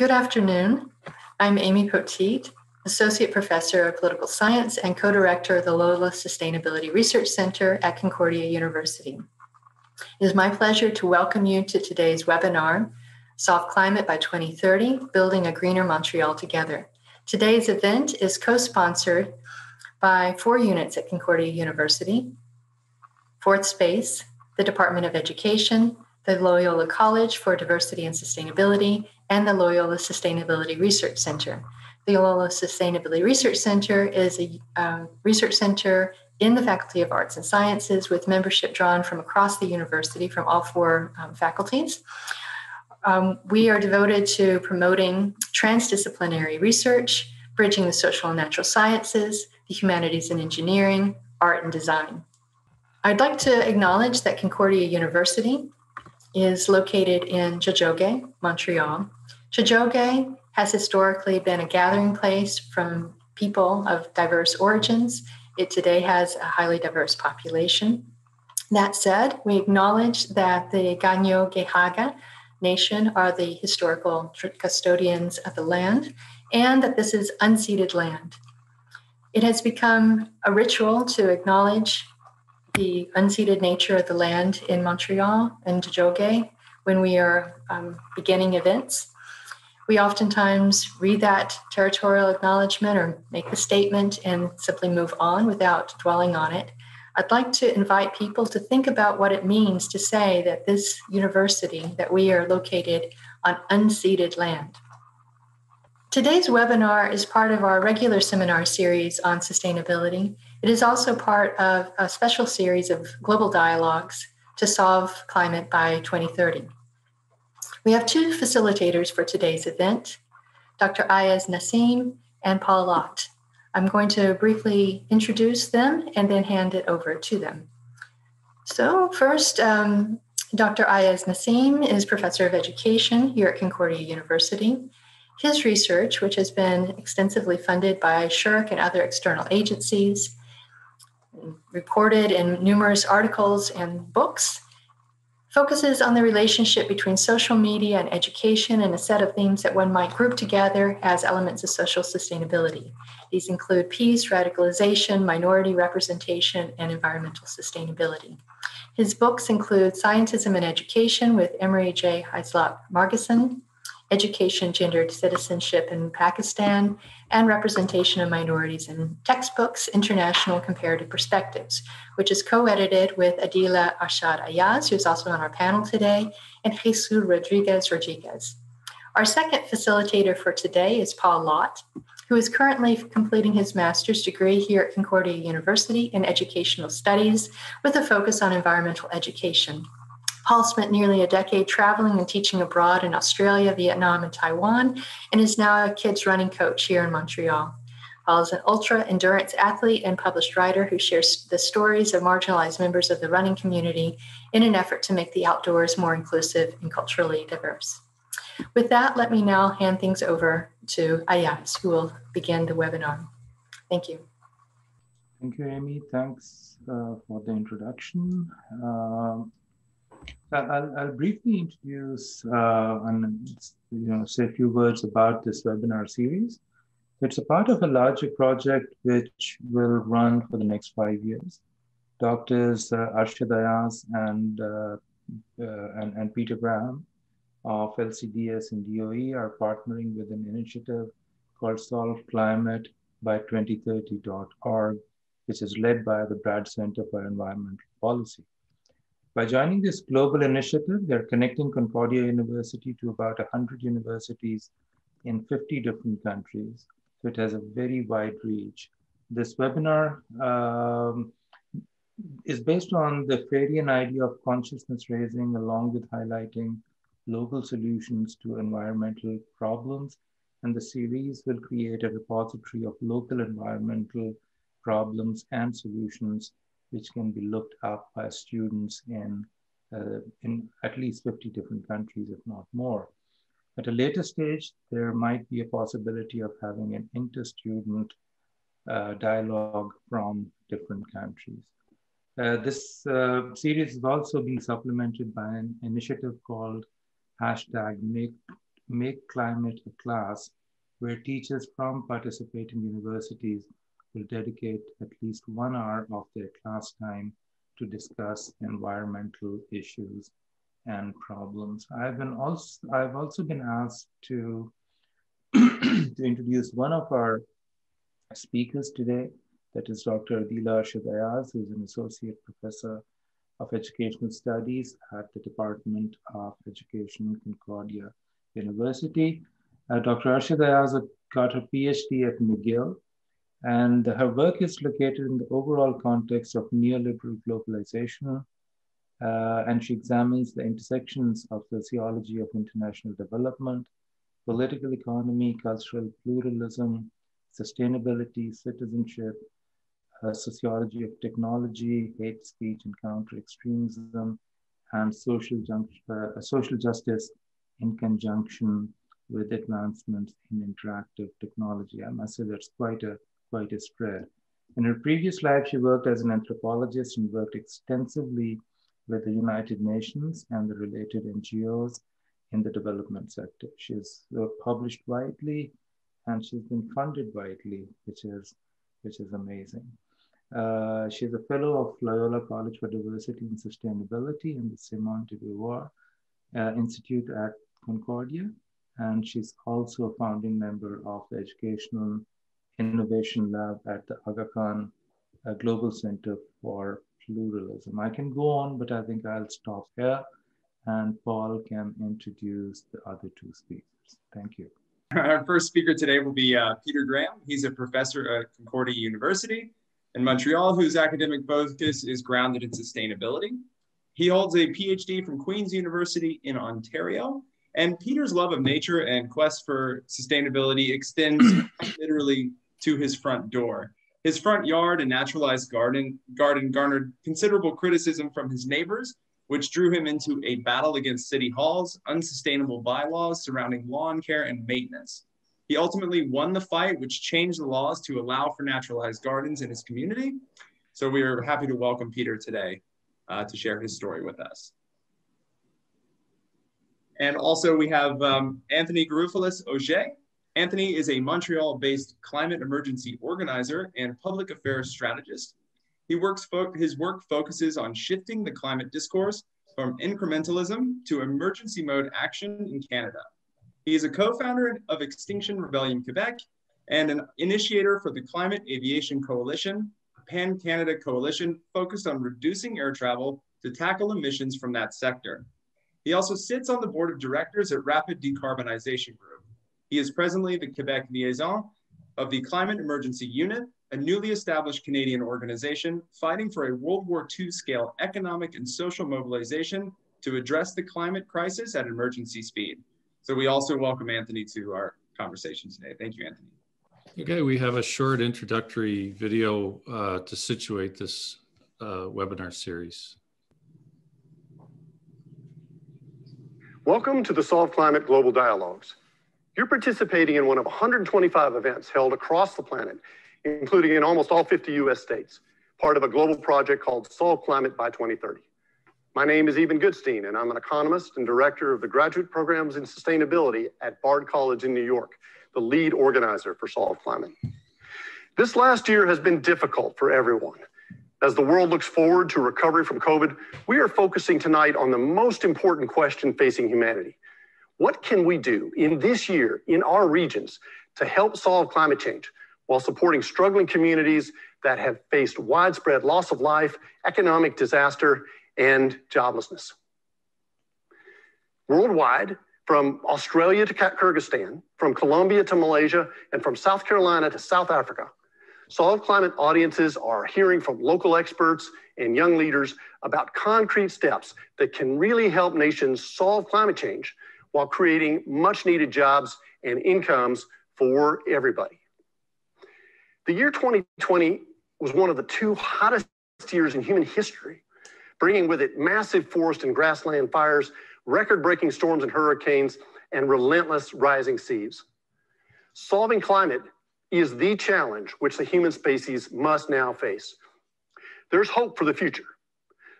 Good afternoon. I'm Amy Poteet, Associate Professor of Political Science and co-director of the Loyola Sustainability Research Center at Concordia University. It is my pleasure to welcome you to today's webinar, Solve Climate by 2030, Building a Greener Montreal Together. Today's event is co-sponsored by four units at Concordia University, Fourth Space, the Department of Education, the Loyola College for Diversity and Sustainability, and the Loyola Sustainability Research Center. The Loyola Sustainability Research Center is a research center in the Faculty of Arts and Sciences with membership drawn from across the university from all four um, faculties. Um, we are devoted to promoting transdisciplinary research, bridging the social and natural sciences, the humanities and engineering, art and design. I'd like to acknowledge that Concordia University is located in Tiohtià:ke, Montreal. Tiohtià:ke has historically been a gathering place from people of diverse origins. It today has a highly diverse population. That said, we acknowledge that the Kanien'kehá:ka Nation are the historical custodians of the land and that this is unceded land. It has become a ritual to acknowledge the unceded nature of the land in Montreal and Tiohtià:ke when we are um, beginning events. We oftentimes read that territorial acknowledgement or make the statement and simply move on without dwelling on it. I'd like to invite people to think about what it means to say that this university, that we are located on unceded land. Today's webinar is part of our regular seminar series on sustainability it is also part of a special series of global dialogues to solve climate by 2030. We have two facilitators for today's event, Dr. Ayaz Naseem and Paul Lott. I'm going to briefly introduce them and then hand it over to them. So, first, um, Dr. Ayaz Naseem is professor of education here at Concordia University. His research, which has been extensively funded by SSHRC and other external agencies, reported in numerous articles and books, focuses on the relationship between social media and education and a set of themes that one might group together as elements of social sustainability. These include peace, radicalization, minority representation, and environmental sustainability. His books include Scientism and Education with Emery J. Hyslop Margison, education, gendered citizenship in Pakistan, and representation of minorities in textbooks, international comparative perspectives, which is co-edited with Adeela Arshad Ayaz, who's also on our panel today, and Jesus Rodriguez Rodriguez. Our second facilitator for today is Paul Lott, who is currently completing his master's degree here at Concordia University in Educational Studies with a focus on environmental education. Paul spent nearly a decade traveling and teaching abroad in Australia, Vietnam, and Taiwan, and is now a kids running coach here in Montreal. Paul is an ultra endurance athlete and published writer who shares the stories of marginalized members of the running community in an effort to make the outdoors more inclusive and culturally diverse. With that, let me now hand things over to Ayaz, who will begin the webinar. Thank you. Thank you, Amy. Thanks uh, for the introduction. Uh, I'll, I'll briefly introduce uh, and you know say a few words about this webinar series. It's a part of a larger project which will run for the next five years. Doctors uh, Arshad Ayaz and, uh, uh, and, and Peter Graham of LCDS and DOE are partnering with an initiative called Solve Climate by 2030.org, which is led by the Bard Center for Environmental Policy. By joining this global initiative, they're connecting Concordia University to about 100 universities in 50 different countries. So it has a very wide reach. This webinar um, is based on the Freirean idea of consciousness raising, along with highlighting local solutions to environmental problems. And the series will create a repository of local environmental problems and solutions which can be looked up by students in, uh, in at least 50 different countries, if not more. At a later stage, there might be a possibility of having an inter-student uh, dialogue from different countries. Uh, this uh, series is also being supplemented by an initiative called hashtag make Make Climate a class where teachers from participating universities will dedicate at least one hour of their class time to discuss environmental issues and problems. I've been also I've also been asked to to introduce one of our speakers today. That is Dr. Adeela Arshad who is an associate professor of educational studies at the Department of Education, Concordia University. Uh, Dr. Arshad-Ayaz got her PhD at McGill, and her work is located in the overall context of neoliberal globalization, uh, and she examines the intersections of sociology of international development, political economy, cultural pluralism, sustainability, citizenship, uh, sociology of technology, hate speech and counter extremism, and social, uh, social justice in conjunction with advancements in interactive technology. I must say that's quite a quite a spread. In her previous life, she worked as an anthropologist and worked extensively with the United Nations and the related NGOs in the development sector. She's uh, published widely and she's been funded widely, which is, which is amazing. Uh, she's a fellow of Loyola College for Diversity and Sustainability and the Simone de Beauvoir uh, Institute at Concordia. And she's also a founding member of the Educational Innovation Lab at the Aga Khan Global Center for Pluralism. I can go on, but I think I'll stop here and Paul can introduce the other two speakers. Thank you. Our first speaker today will be uh, Peter Graham. He's a professor at Concordia University in Montreal, whose academic focus is grounded in sustainability. He holds a PhD from Queen's University in Ontario. And Peter's love of nature and quest for sustainability extends literally to his front door. His front yard and naturalized garden, garden garnered considerable criticism from his neighbors, which drew him into a battle against city hall's unsustainable bylaws surrounding lawn care and maintenance. He ultimately won the fight, which changed the laws to allow for naturalized gardens in his community. So we are happy to welcome Peter today uh, to share his story with us. And also we have um, Anthony Garoufalis Auger. Anthony is a Montreal-based climate emergency organizer and public affairs strategist. He works his work focuses on shifting the climate discourse from incrementalism to emergency mode action in Canada. He is a co-founder of Extinction Rebellion Quebec and an initiator for the Climate Aviation Coalition, a pan-Canada coalition focused on reducing air travel to tackle emissions from that sector. He also sits on the board of directors at Rapid Decarbonization Group, he is presently the Quebec liaison of the Climate Emergency Unit, a newly established Canadian organization fighting for a World War II scale economic and social mobilization to address the climate crisis at emergency speed. So we also welcome Anthony to our conversation today. Thank you, Anthony. Okay, we have a short introductory video uh, to situate this uh, webinar series. Welcome to the Solve Climate Global Dialogues. You're participating in one of 125 events held across the planet, including in almost all 50 US states, part of a global project called Solve Climate by 2030. My name is Eben Goodstein, and I'm an economist and director of the graduate programs in sustainability at Bard College in New York, the lead organizer for Solve Climate. This last year has been difficult for everyone. As the world looks forward to recovery from COVID, we are focusing tonight on the most important question facing humanity what can we do in this year in our regions to help solve climate change while supporting struggling communities that have faced widespread loss of life, economic disaster, and joblessness? Worldwide, from Australia to Kyrgyzstan, from Colombia to Malaysia, and from South Carolina to South Africa, Solve Climate audiences are hearing from local experts and young leaders about concrete steps that can really help nations solve climate change while creating much needed jobs and incomes for everybody. The year 2020 was one of the two hottest years in human history, bringing with it massive forest and grassland fires, record breaking storms and hurricanes, and relentless rising seas. Solving climate is the challenge which the human species must now face. There's hope for the future.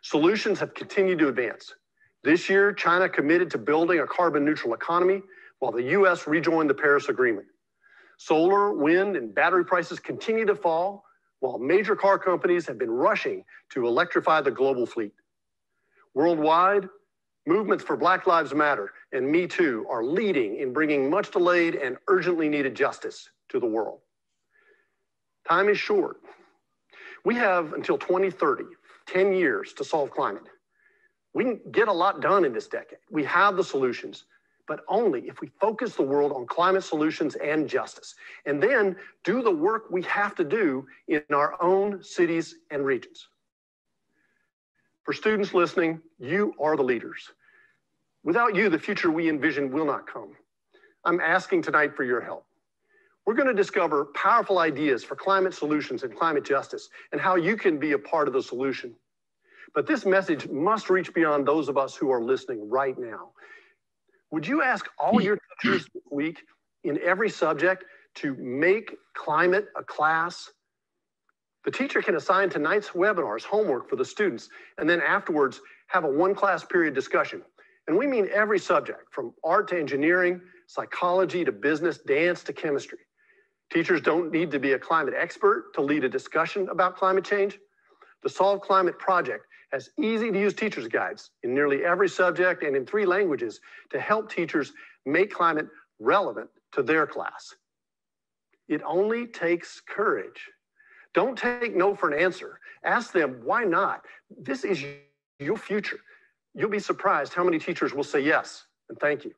Solutions have continued to advance. This year, China committed to building a carbon neutral economy while the US rejoined the Paris Agreement. Solar, wind, and battery prices continue to fall while major car companies have been rushing to electrify the global fleet. Worldwide, movements for Black Lives Matter and Me Too are leading in bringing much delayed and urgently needed justice to the world. Time is short. We have until 2030, 10 years to solve climate. We can get a lot done in this decade. We have the solutions, but only if we focus the world on climate solutions and justice, and then do the work we have to do in our own cities and regions. For students listening, you are the leaders. Without you, the future we envision will not come. I'm asking tonight for your help. We're going to discover powerful ideas for climate solutions and climate justice and how you can be a part of the solution. But this message must reach beyond those of us who are listening right now. Would you ask all your teachers this week in every subject to make climate a class? The teacher can assign tonight's webinars homework for the students and then afterwards have a one class period discussion. And we mean every subject from art to engineering, psychology to business, dance to chemistry. Teachers don't need to be a climate expert to lead a discussion about climate change. The Solve Climate Project has easy to use teacher's guides in nearly every subject and in three languages to help teachers make climate relevant to their class. It only takes courage. Don't take no for an answer. Ask them, why not? This is your future. You'll be surprised how many teachers will say yes and thank you.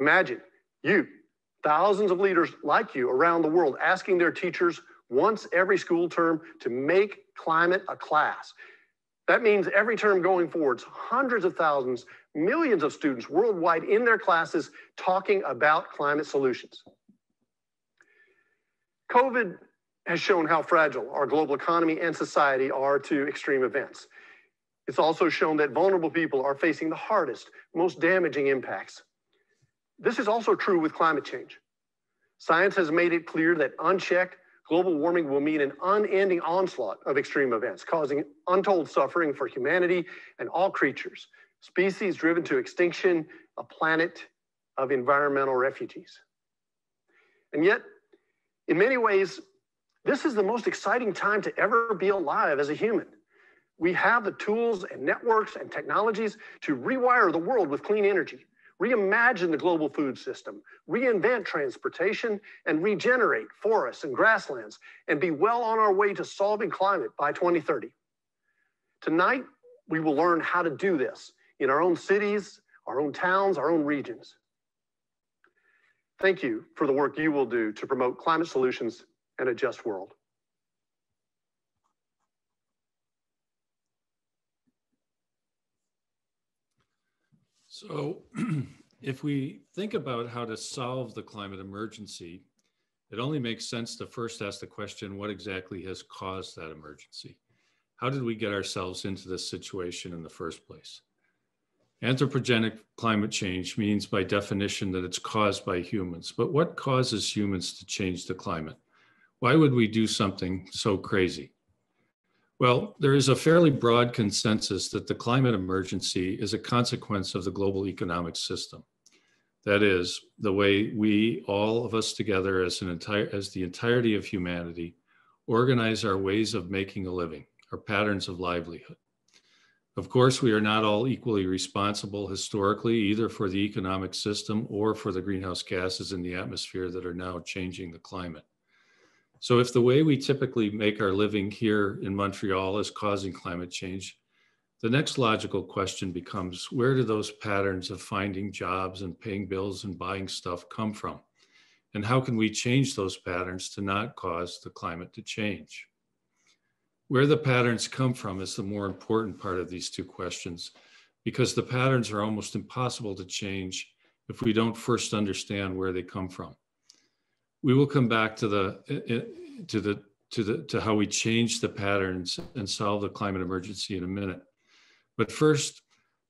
Imagine you, thousands of leaders like you around the world asking their teachers once every school term to make climate a class. That means every term going forwards, hundreds of thousands, millions of students worldwide in their classes talking about climate solutions. COVID has shown how fragile our global economy and society are to extreme events. It's also shown that vulnerable people are facing the hardest, most damaging impacts. This is also true with climate change. Science has made it clear that unchecked, global warming will mean an unending onslaught of extreme events, causing untold suffering for humanity and all creatures, species driven to extinction, a planet of environmental refugees. And yet, in many ways, this is the most exciting time to ever be alive as a human. We have the tools and networks and technologies to rewire the world with clean energy reimagine the global food system, reinvent transportation, and regenerate forests and grasslands, and be well on our way to solving climate by 2030. Tonight, we will learn how to do this in our own cities, our own towns, our own regions. Thank you for the work you will do to promote climate solutions and a just world. So if we think about how to solve the climate emergency, it only makes sense to first ask the question, what exactly has caused that emergency? How did we get ourselves into this situation in the first place? Anthropogenic climate change means by definition that it's caused by humans, but what causes humans to change the climate? Why would we do something so crazy? Well, there is a fairly broad consensus that the climate emergency is a consequence of the global economic system. That is, the way we, all of us together as, an entire, as the entirety of humanity, organize our ways of making a living, our patterns of livelihood. Of course, we are not all equally responsible historically, either for the economic system or for the greenhouse gases in the atmosphere that are now changing the climate. So if the way we typically make our living here in Montreal is causing climate change, the next logical question becomes where do those patterns of finding jobs and paying bills and buying stuff come from? And how can we change those patterns to not cause the climate to change? Where the patterns come from is the more important part of these two questions because the patterns are almost impossible to change if we don't first understand where they come from we will come back to the to the to the to how we change the patterns and solve the climate emergency in a minute. But first,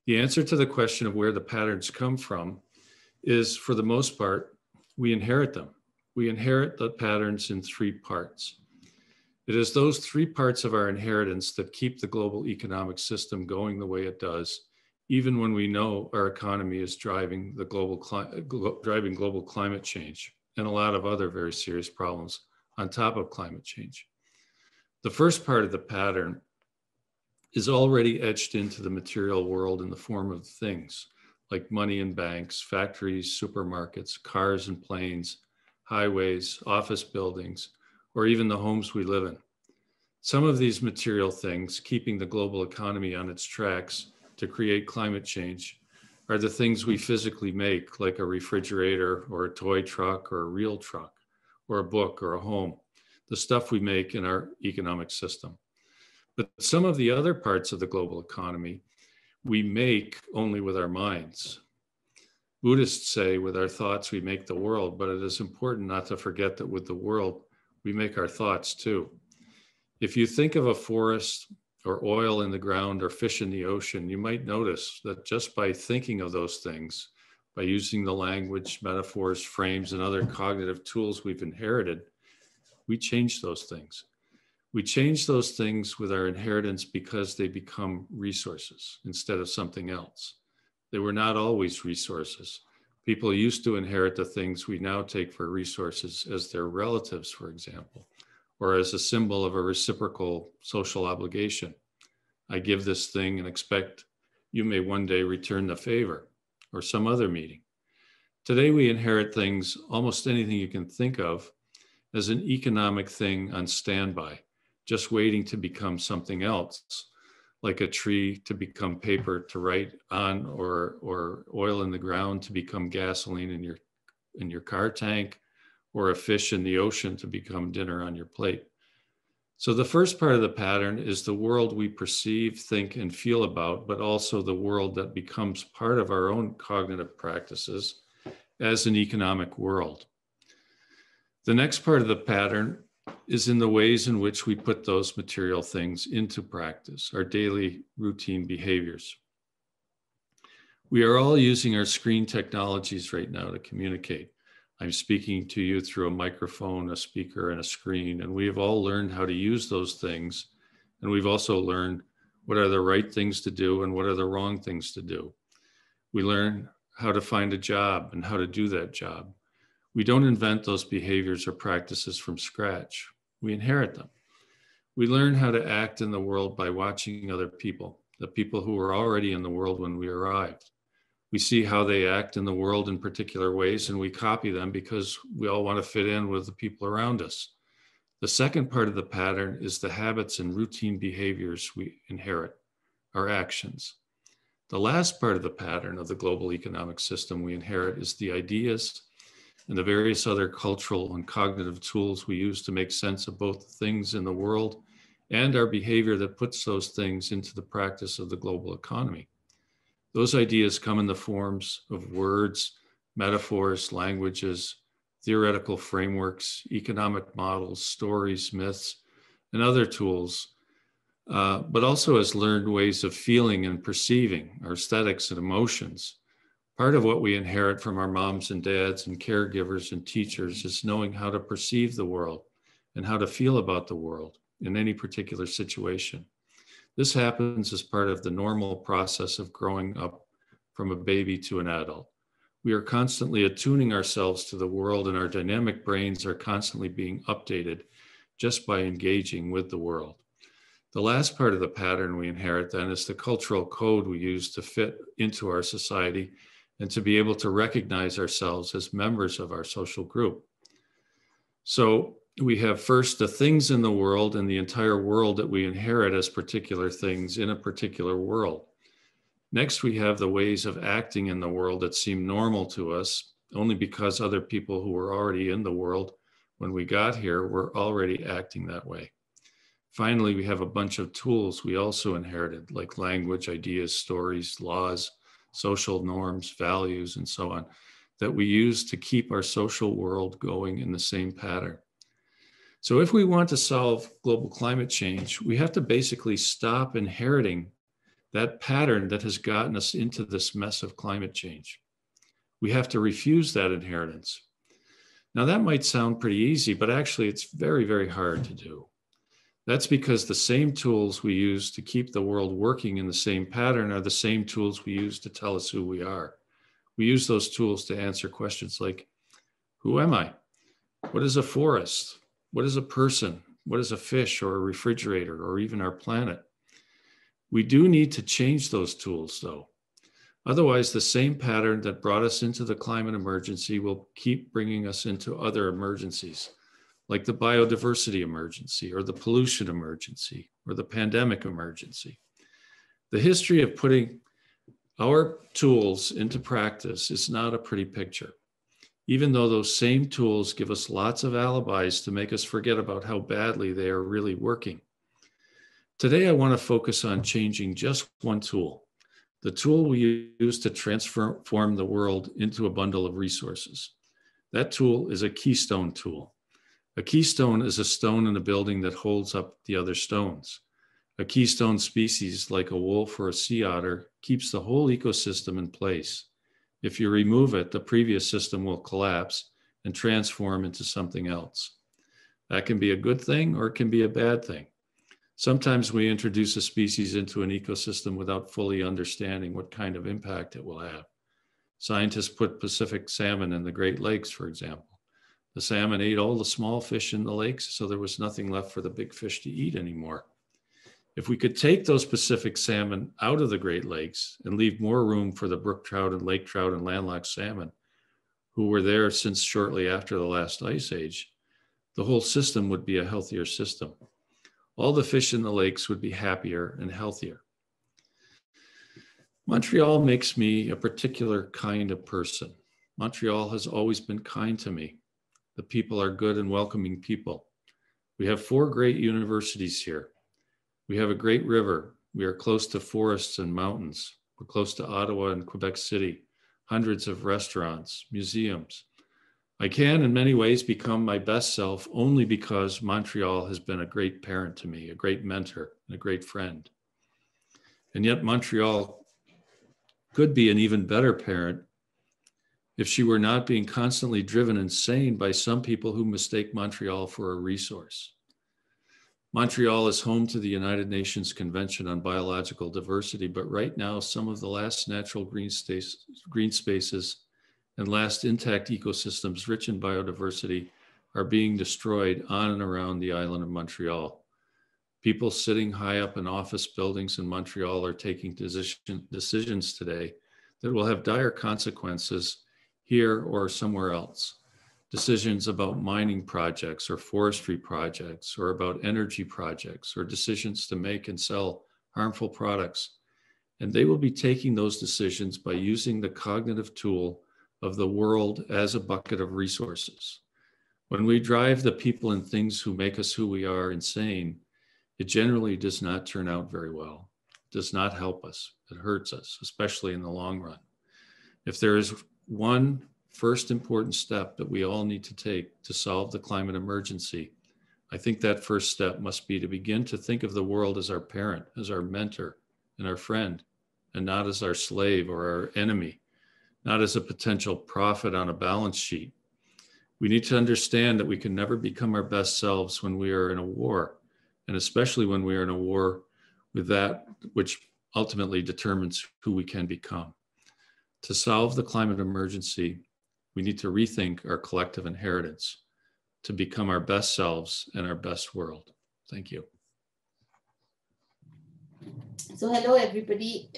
the answer to the question of where the patterns come from is for the most part, we inherit them. We inherit the patterns in three parts. It is those three parts of our inheritance that keep the global economic system going the way it does even when we know our economy is driving the global glo driving global climate change and a lot of other very serious problems on top of climate change. The first part of the pattern is already etched into the material world in the form of things like money in banks, factories, supermarkets, cars and planes, highways, office buildings, or even the homes we live in. Some of these material things keeping the global economy on its tracks to create climate change are the things we physically make, like a refrigerator or a toy truck or a real truck or a book or a home, the stuff we make in our economic system. But some of the other parts of the global economy we make only with our minds. Buddhists say with our thoughts we make the world, but it is important not to forget that with the world we make our thoughts too. If you think of a forest or oil in the ground or fish in the ocean, you might notice that just by thinking of those things, by using the language, metaphors, frames, and other cognitive tools we've inherited, we change those things. We change those things with our inheritance because they become resources instead of something else. They were not always resources. People used to inherit the things we now take for resources as their relatives, for example or as a symbol of a reciprocal social obligation. I give this thing and expect you may one day return the favor or some other meeting. Today, we inherit things, almost anything you can think of, as an economic thing on standby, just waiting to become something else, like a tree to become paper to write on, or, or oil in the ground to become gasoline in your, in your car tank, or a fish in the ocean to become dinner on your plate. So, the first part of the pattern is the world we perceive, think, and feel about, but also the world that becomes part of our own cognitive practices as an economic world. The next part of the pattern is in the ways in which we put those material things into practice, our daily routine behaviors. We are all using our screen technologies right now to communicate. I'm speaking to you through a microphone, a speaker, and a screen. And we have all learned how to use those things. And we've also learned what are the right things to do and what are the wrong things to do. We learn how to find a job and how to do that job. We don't invent those behaviors or practices from scratch, we inherit them. We learn how to act in the world by watching other people, the people who were already in the world when we arrived we see how they act in the world in particular ways and we copy them because we all want to fit in with the people around us. The second part of the pattern is the habits and routine behaviors we inherit, our actions. The last part of the pattern of the global economic system we inherit is the ideas and the various other cultural and cognitive tools we use to make sense of both the things in the world and our behavior that puts those things into the practice of the global economy. Those ideas come in the forms of words, metaphors, languages, theoretical frameworks, economic models, stories, myths, and other tools, uh, but also as learned ways of feeling and perceiving our aesthetics and emotions. Part of what we inherit from our moms and dads and caregivers and teachers is knowing how to perceive the world and how to feel about the world in any particular situation. This happens as part of the normal process of growing up from a baby to an adult. We are constantly attuning ourselves to the world, and our dynamic brains are constantly being updated just by engaging with the world. The last part of the pattern we inherit then is the cultural code we use to fit into our society and to be able to recognize ourselves as members of our social group. So, we have first the things in the world and the entire world that we inherit as particular things in a particular world. Next, we have the ways of acting in the world that seem normal to us only because other people who were already in the world when we got here were already acting that way. Finally, we have a bunch of tools we also inherited, like language, ideas, stories, laws, social norms, values, and so on, that we use to keep our social world going in the same pattern. So, if we want to solve global climate change, we have to basically stop inheriting that pattern that has gotten us into this mess of climate change. We have to refuse that inheritance. Now, that might sound pretty easy, but actually, it's very, very hard to do. That's because the same tools we use to keep the world working in the same pattern are the same tools we use to tell us who we are. We use those tools to answer questions like Who am I? What is a forest? What is a person? What is a fish or a refrigerator or even our planet? We do need to change those tools though. Otherwise, the same pattern that brought us into the climate emergency will keep bringing us into other emergencies, like the biodiversity emergency, or the pollution emergency, or the pandemic emergency. The history of putting our tools into practice is not a pretty picture, even though those same tools give us lots of alibis to make us forget about how badly they are really working. Today, I want to focus on changing just one tool the tool we use to transform the world into a bundle of resources. That tool is a keystone tool. A keystone is a stone in a building that holds up the other stones. A keystone species like a wolf or a sea otter keeps the whole ecosystem in place. If you remove it, the previous system will collapse and transform into something else. That can be a good thing or it can be a bad thing. Sometimes we introduce a species into an ecosystem without fully understanding what kind of impact it will have. Scientists put Pacific salmon in the Great Lakes, for example. The salmon ate all the small fish in the lakes, so there was nothing left for the big fish to eat anymore. If we could take those Pacific salmon out of the Great Lakes and leave more room for the brook trout and lake trout and landlocked salmon, who were there since shortly after the last ice age, the whole system would be a healthier system all the fish in the lakes would be happier and healthier. Montreal makes me a particular kind of person. Montreal has always been kind to me. The people are good and welcoming people. We have four great universities here. We have a great river. We are close to forests and mountains. We're close to Ottawa and Quebec City, hundreds of restaurants, museums, I can, in many ways, become my best self only because Montreal has been a great parent to me, a great mentor, and a great friend. And yet, Montreal could be an even better parent if she were not being constantly driven insane by some people who mistake Montreal for a resource. Montreal is home to the United Nations Convention on Biological Diversity, but right now, some of the last natural green, green spaces and last intact ecosystems rich in biodiversity are being destroyed on and around the island of Montreal. People sitting high up in office buildings in Montreal are taking decision, decisions today that will have dire consequences here or somewhere else. Decisions about mining projects or forestry projects or about energy projects or decisions to make and sell harmful products. And they will be taking those decisions by using the cognitive tool of the world as a bucket of resources. When we drive the people and things who make us who we are insane, it generally does not turn out very well. It does not help us. It hurts us, especially in the long run. If there is one first important step that we all need to take to solve the climate emergency, I think that first step must be to begin to think of the world as our parent, as our mentor, and our friend, and not as our slave or our enemy not as a potential profit on a balance sheet. We need to understand that we can never become our best selves when we are in a war, and especially when we are in a war with that which ultimately determines who we can become. To solve the climate emergency, we need to rethink our collective inheritance to become our best selves and our best world. Thank you. So, hello, everybody.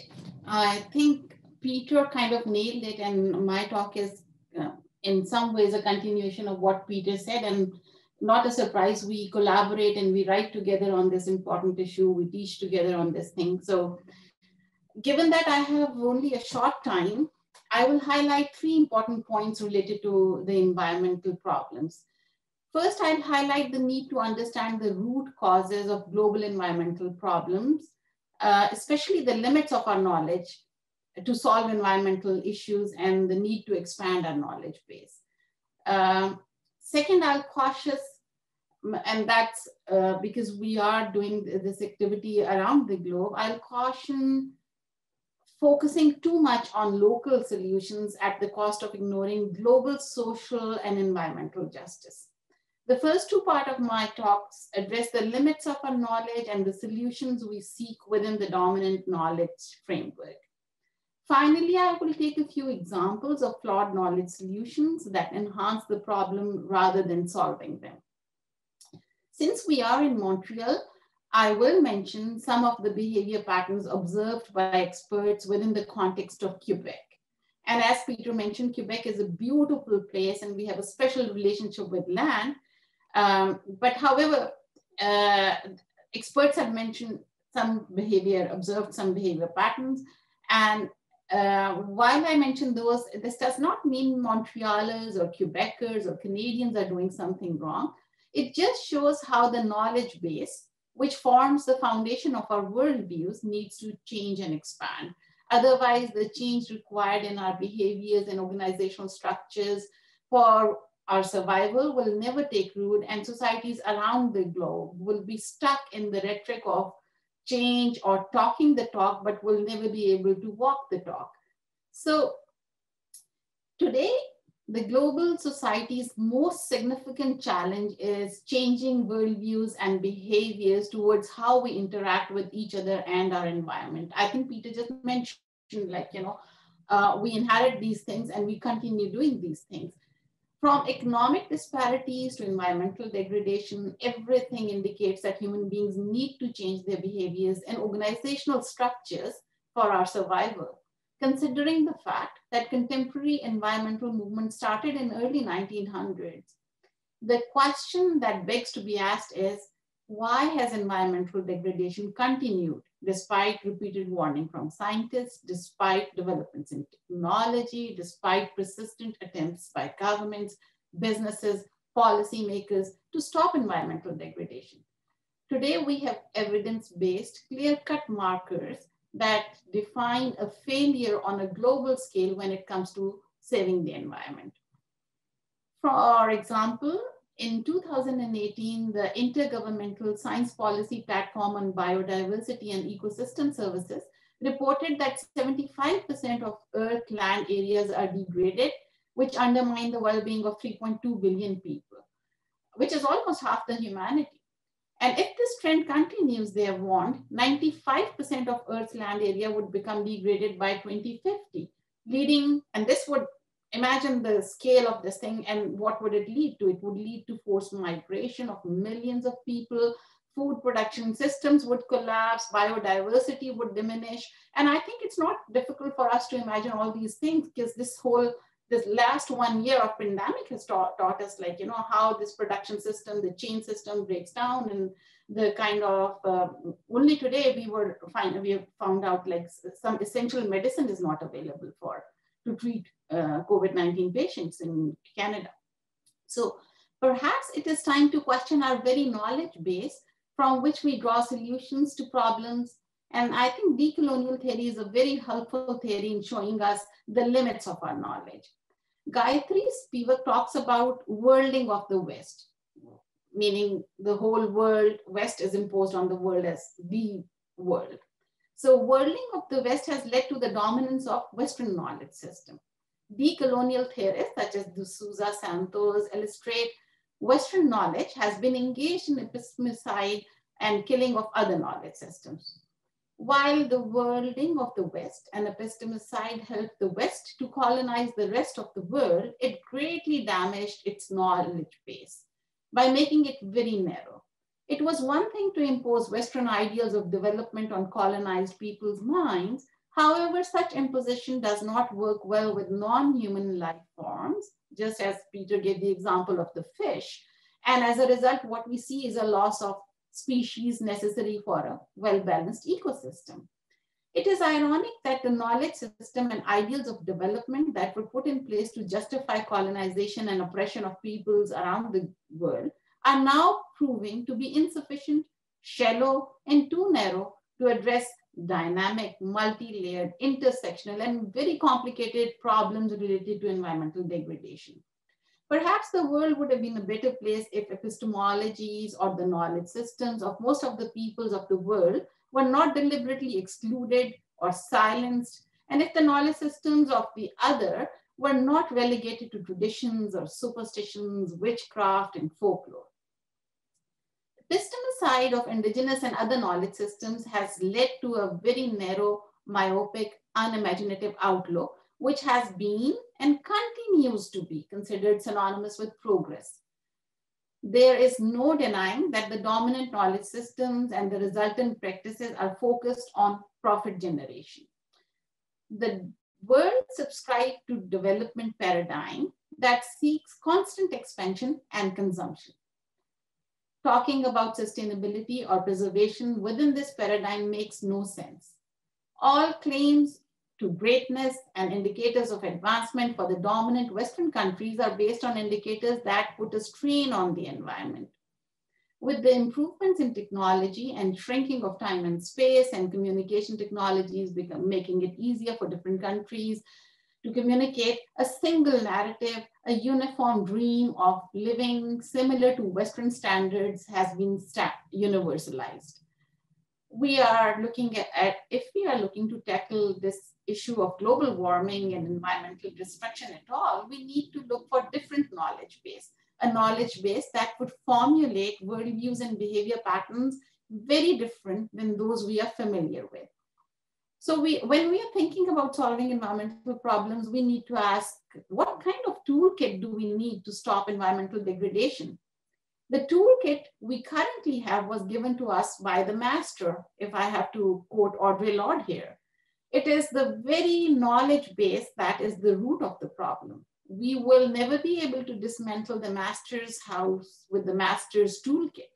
I think Peter kind of nailed it, and my talk is uh, in some ways a continuation of what Peter said, and not a surprise. We collaborate and we write together on this important issue. We teach together on this thing. So, given that I have only a short time, I will highlight three important points related to the environmental problems. First, I'll highlight the need to understand the root causes of global environmental problems, uh, especially the limits of our knowledge to solve environmental issues and the need to expand our knowledge base. Uh, second, I'll cautious, and that's uh, because we are doing this activity around the globe, I'll caution focusing too much on local solutions at the cost of ignoring global social and environmental justice. The first two part of my talks address the limits of our knowledge and the solutions we seek within the dominant knowledge framework. Finally, I will take a few examples of flawed knowledge solutions that enhance the problem rather than solving them. Since we are in Montreal, I will mention some of the behavior patterns observed by experts within the context of Quebec. And as Peter mentioned, Quebec is a beautiful place and we have a special relationship with land. Um, but however, uh, experts have mentioned some behavior, observed some behavior patterns. And uh, while I mentioned those, this does not mean Montrealers or Quebecers or Canadians are doing something wrong. It just shows how the knowledge base, which forms the foundation of our worldviews, needs to change and expand. Otherwise, the change required in our behaviors and organizational structures for our survival will never take root and societies around the globe will be stuck in the rhetoric of change or talking the talk, but will never be able to walk the talk. So today, the global society's most significant challenge is changing worldviews and behaviors towards how we interact with each other and our environment. I think Peter just mentioned, like, you know, uh, we inherit these things and we continue doing these things. From economic disparities to environmental degradation, everything indicates that human beings need to change their behaviors and organizational structures for our survival considering the fact that contemporary environmental movement started in early 1900s. The question that begs to be asked is, why has environmental degradation continued despite repeated warning from scientists, despite developments in technology, despite persistent attempts by governments, businesses, policymakers to stop environmental degradation? Today, we have evidence-based, clear-cut markers that define a failure on a global scale when it comes to saving the environment. For example, in 2018, the Intergovernmental Science Policy Platform on Biodiversity and Ecosystem Services reported that 75% of Earth land areas are degraded, which undermine the well-being of 3.2 billion people, which is almost half the humanity. And if this trend continues, they have warned, 95% of Earth's land area would become degraded by 2050, leading, and this would, imagine the scale of this thing and what would it lead to? It would lead to forced migration of millions of people, food production systems would collapse, biodiversity would diminish. And I think it's not difficult for us to imagine all these things because this whole this last one year of pandemic has taught, taught us like, you know, how this production system, the chain system breaks down and the kind of, uh, only today we were find, we have found out like some essential medicine is not available for, to treat uh, COVID-19 patients in Canada. So perhaps it is time to question our very knowledge base from which we draw solutions to problems. And I think decolonial theory is a very helpful theory in showing us the limits of our knowledge. Gayatri Spivak talks about worlding of the West, meaning the whole world, West is imposed on the world as the world. So worlding of the West has led to the dominance of Western knowledge system. Decolonial theorists such as de Sousa Santos illustrate Western knowledge has been engaged in epistemicide and killing of other knowledge systems. While the worlding of the West and epistemicide helped the West to colonize the rest of the world, it greatly damaged its knowledge base by making it very narrow. It was one thing to impose Western ideals of development on colonized people's minds. However, such imposition does not work well with non-human life forms, just as Peter gave the example of the fish. And as a result, what we see is a loss of species necessary for a well-balanced ecosystem. It is ironic that the knowledge system and ideals of development that were put in place to justify colonization and oppression of peoples around the world are now proving to be insufficient, shallow, and too narrow to address dynamic, multi-layered, intersectional, and very complicated problems related to environmental degradation. Perhaps the world would have been a better place if epistemologies or the knowledge systems of most of the peoples of the world were not deliberately excluded or silenced, and if the knowledge systems of the other were not relegated to traditions or superstitions, witchcraft, and folklore. Epistemicide of indigenous and other knowledge systems has led to a very narrow, myopic, unimaginative outlook, which has been and continues to be considered synonymous with progress. There is no denying that the dominant knowledge systems and the resultant practices are focused on profit generation. The world subscribed to development paradigm that seeks constant expansion and consumption. Talking about sustainability or preservation within this paradigm makes no sense. All claims to greatness and indicators of advancement for the dominant Western countries are based on indicators that put a strain on the environment. With the improvements in technology and shrinking of time and space and communication technologies become, making it easier for different countries to communicate a single narrative, a uniform dream of living similar to Western standards has been universalized. We are looking at, at, if we are looking to tackle this issue of global warming and environmental destruction at all, we need to look for different knowledge base, a knowledge base that would formulate worldviews and behavior patterns very different than those we are familiar with. So we, when we are thinking about solving environmental problems, we need to ask, what kind of toolkit do we need to stop environmental degradation? The toolkit we currently have was given to us by the master, if I have to quote Audre Lorde here. It is the very knowledge base that is the root of the problem. We will never be able to dismantle the master's house with the master's toolkit.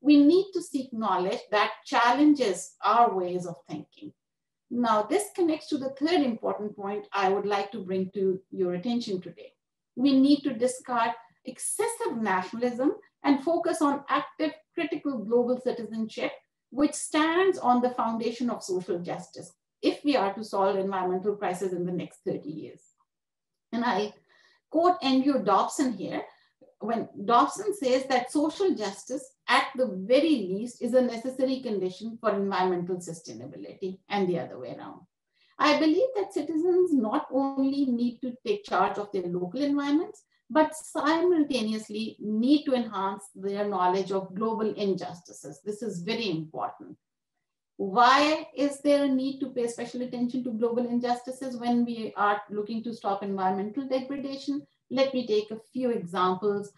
We need to seek knowledge that challenges our ways of thinking. Now, this connects to the third important point I would like to bring to your attention today. We need to discard excessive nationalism and focus on active critical global citizenship, which stands on the foundation of social justice if we are to solve environmental crisis in the next 30 years. And I quote Andrew Dobson here, when Dobson says that social justice at the very least is a necessary condition for environmental sustainability and the other way around. I believe that citizens not only need to take charge of their local environments, but simultaneously need to enhance their knowledge of global injustices. This is very important. Why is there a need to pay special attention to global injustices when we are looking to stop environmental degradation? Let me take a few examples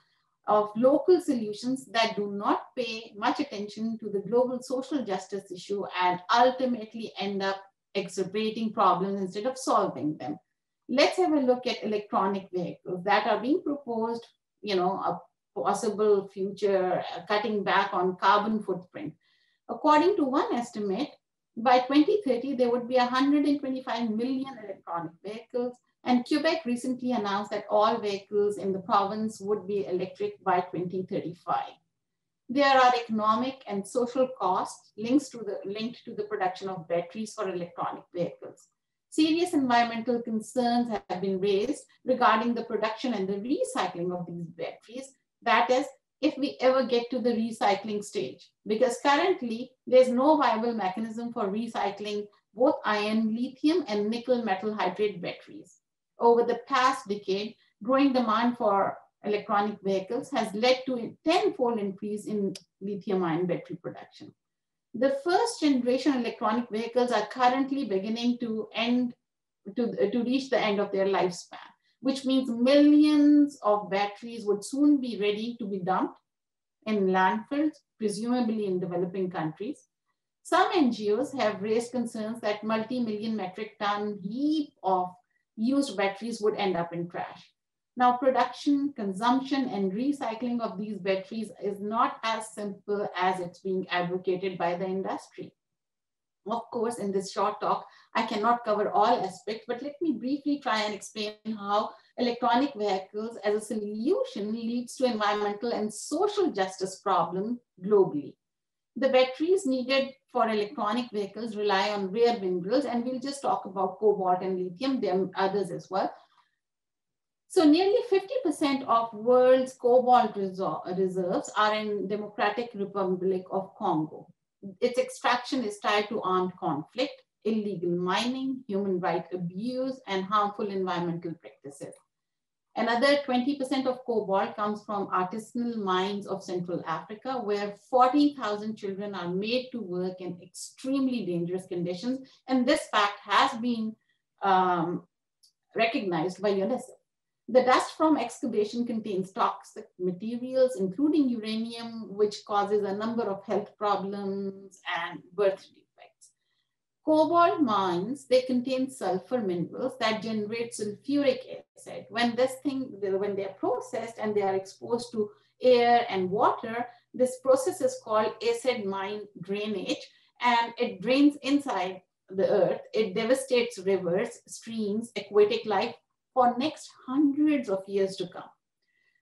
of local solutions that do not pay much attention to the global social justice issue and ultimately end up exacerbating problems instead of solving them. Let's have a look at electronic vehicles that are being proposed, you know, a possible future uh, cutting back on carbon footprint. According to one estimate, by 2030, there would be 125 million electronic vehicles. And Quebec recently announced that all vehicles in the province would be electric by 2035. There are economic and social costs linked to the, linked to the production of batteries for electronic vehicles. Serious environmental concerns have been raised regarding the production and the recycling of these batteries. That is, if we ever get to the recycling stage. Because currently, there's no viable mechanism for recycling both iron lithium and nickel metal hydride batteries. Over the past decade, growing demand for electronic vehicles has led to a tenfold increase in lithium ion battery production. The first generation electronic vehicles are currently beginning to end to, to reach the end of their lifespan which means millions of batteries would soon be ready to be dumped in landfills, presumably in developing countries. Some NGOs have raised concerns that multi-million metric ton heap of used batteries would end up in trash. Now, production, consumption, and recycling of these batteries is not as simple as it's being advocated by the industry. Of course, in this short talk, I cannot cover all aspects, but let me briefly try and explain how electronic vehicles as a solution leads to environmental and social justice problems globally. The batteries needed for electronic vehicles rely on rare minerals, and we'll just talk about cobalt and lithium, there are others as well. So nearly 50% of world's cobalt reserves are in Democratic Republic of Congo its extraction is tied to armed conflict. illegal mining, human rights abuse, and harmful environmental practices. Another 20% of cobalt comes from artisanal mines of Central Africa, where 40,000 children are made to work in extremely dangerous conditions. And this fact has been um, recognized by UNICEF. The dust from excavation contains toxic materials, including uranium, which causes a number of health problems and birth defects. Cobalt mines, they contain sulfur minerals that generate sulfuric acid. When this thing, when they're processed and they are exposed to air and water, this process is called acid mine drainage and it drains inside the earth. It devastates rivers, streams, aquatic life for next hundreds of years to come.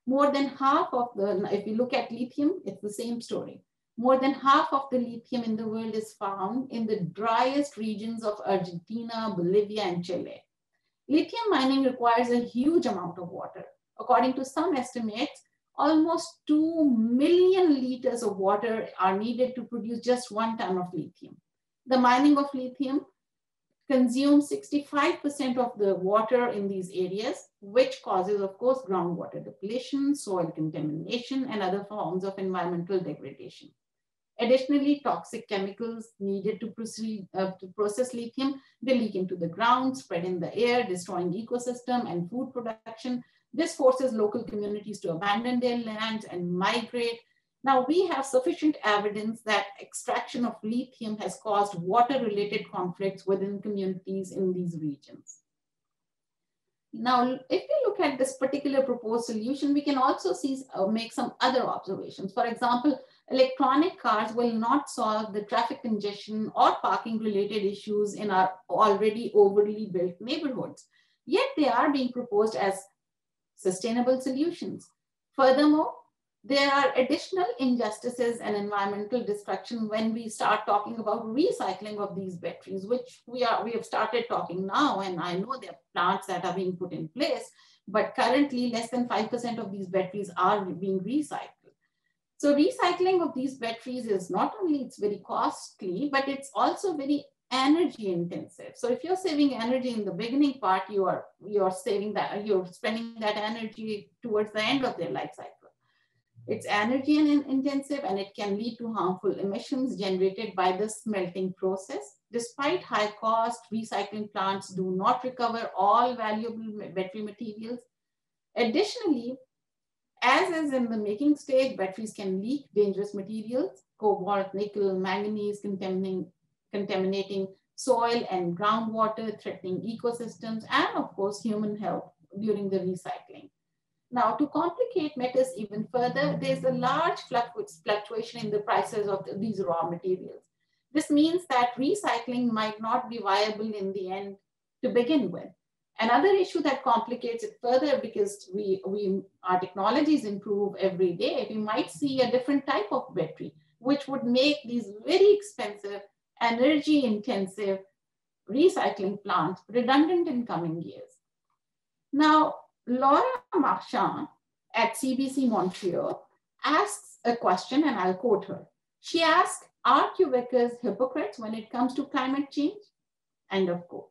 More than half of the, if you look at lithium, it's the same story. More than half of the lithium in the world is found in the driest regions of Argentina, Bolivia, and Chile. Lithium mining requires a huge amount of water. According to some estimates, almost 2 million liters of water are needed to produce just one ton of lithium. The mining of lithium consume 65% of the water in these areas, which causes, of course, groundwater depletion, soil contamination, and other forms of environmental degradation. Additionally, toxic chemicals needed to, proceed, uh, to process lithium, they leak into the ground, spread in the air, destroying ecosystem and food production. This forces local communities to abandon their lands and migrate, now we have sufficient evidence that extraction of lithium has caused water-related conflicts within communities in these regions. Now, if we look at this particular proposed solution, we can also see, uh, make some other observations. For example, electronic cars will not solve the traffic congestion or parking related issues in our already overly built neighborhoods. Yet they are being proposed as sustainable solutions. Furthermore, there are additional injustices and environmental destruction when we start talking about recycling of these batteries, which we are we have started talking now, and I know there are plants that are being put in place, but currently less than 5% of these batteries are being recycled. So recycling of these batteries is not only it's very costly, but it's also very energy intensive. So if you're saving energy in the beginning part, you are you're saving that you're spending that energy towards the end of their life cycle. It's energy intensive and it can lead to harmful emissions generated by the smelting process. Despite high cost, recycling plants do not recover all valuable battery materials. Additionally, as is in the making stage, batteries can leak dangerous materials, cobalt, nickel, manganese, contaminating, contaminating soil and groundwater, threatening ecosystems, and of course, human health during the recycling. Now, to complicate matters even further, there's a large fluctuation in the prices of these raw materials. This means that recycling might not be viable in the end to begin with. Another issue that complicates it further because we, we, our technologies improve every day, we might see a different type of battery, which would make these very expensive, energy intensive recycling plants redundant in coming years. Now, Laura Marchand at CBC Montreal asks a question, and I'll quote her. She asks, are Quebecers hypocrites when it comes to climate change? End of quote.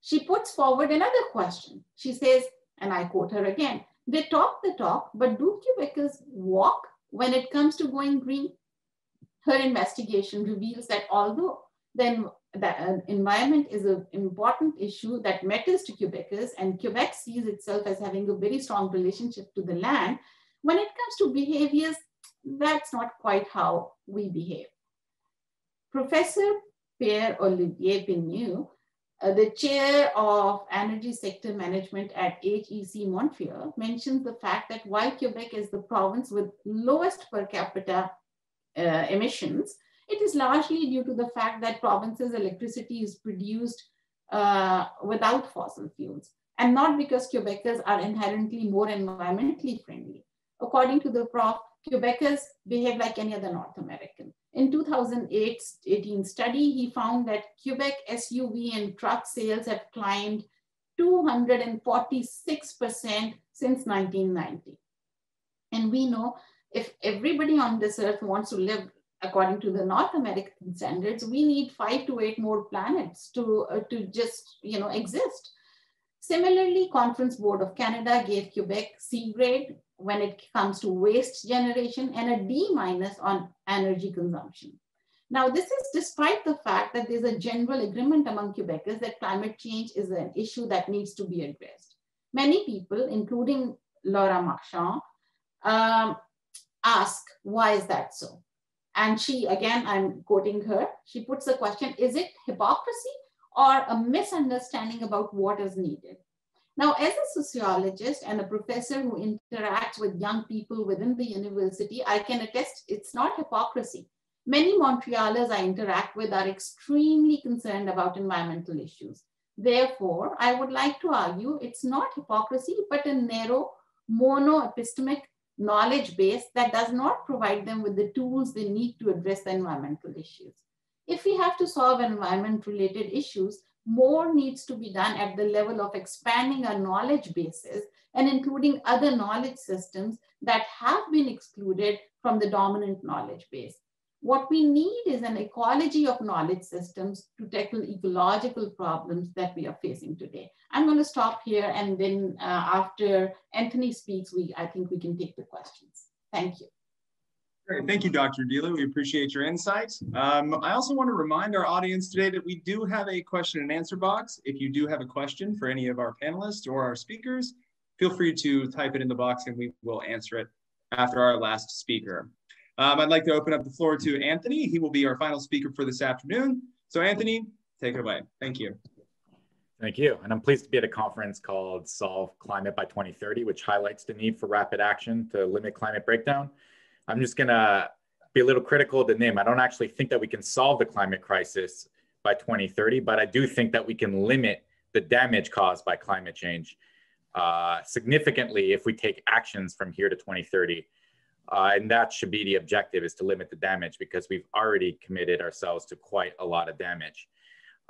She puts forward another question. She says, and I quote her again, they talk the talk, but do Quebecers walk when it comes to going green? Her investigation reveals that although the uh, environment is an important issue that matters to Quebecers, and Quebec sees itself as having a very strong relationship to the land. When it comes to behaviors, that's not quite how we behave. Professor Pierre-Olivier Pineau, uh, the chair of energy sector management at HEC Montreal, mentions the fact that while Quebec is the province with lowest per capita uh, emissions, it is largely due to the fact that provinces' electricity is produced uh, without fossil fuels and not because Quebecers are inherently more environmentally friendly. According to the prof, Quebecers behave like any other North American. In 2008-18 study, he found that Quebec SUV and truck sales have climbed 246% since 1990. And we know if everybody on this earth wants to live according to the North American standards, we need five to eight more planets to, uh, to just you know, exist. Similarly, Conference Board of Canada gave Quebec C grade when it comes to waste generation and a D minus on energy consumption. Now, this is despite the fact that there's a general agreement among Quebecers that climate change is an issue that needs to be addressed. Many people, including Laura Marchand, um, ask, why is that so? And she, again, I'm quoting her, she puts the question, is it hypocrisy or a misunderstanding about what is needed? Now, as a sociologist and a professor who interacts with young people within the university, I can attest it's not hypocrisy. Many Montrealers I interact with are extremely concerned about environmental issues. Therefore, I would like to argue it's not hypocrisy, but a narrow mono-epistemic knowledge base that does not provide them with the tools they need to address the environmental issues. If we have to solve environment related issues, more needs to be done at the level of expanding our knowledge bases and including other knowledge systems that have been excluded from the dominant knowledge base. What we need is an ecology of knowledge systems to tackle ecological problems that we are facing today. I'm going to stop here and then uh, after Anthony speaks, we I think we can take the questions. Thank you. Great. Thank you, Dr. Dila. We appreciate your insights. Um, I also want to remind our audience today that we do have a question and answer box. If you do have a question for any of our panelists or our speakers, feel free to type it in the box and we will answer it after our last speaker. Um, I'd like to open up the floor to Anthony. He will be our final speaker for this afternoon. So Anthony, take it away. Thank you. Thank you. And I'm pleased to be at a conference called Solve Climate by 2030, which highlights the need for rapid action to limit climate breakdown. I'm just going to be a little critical of the name. I don't actually think that we can solve the climate crisis by 2030, but I do think that we can limit the damage caused by climate change uh, significantly if we take actions from here to 2030. Uh, and that should be the objective is to limit the damage because we've already committed ourselves to quite a lot of damage.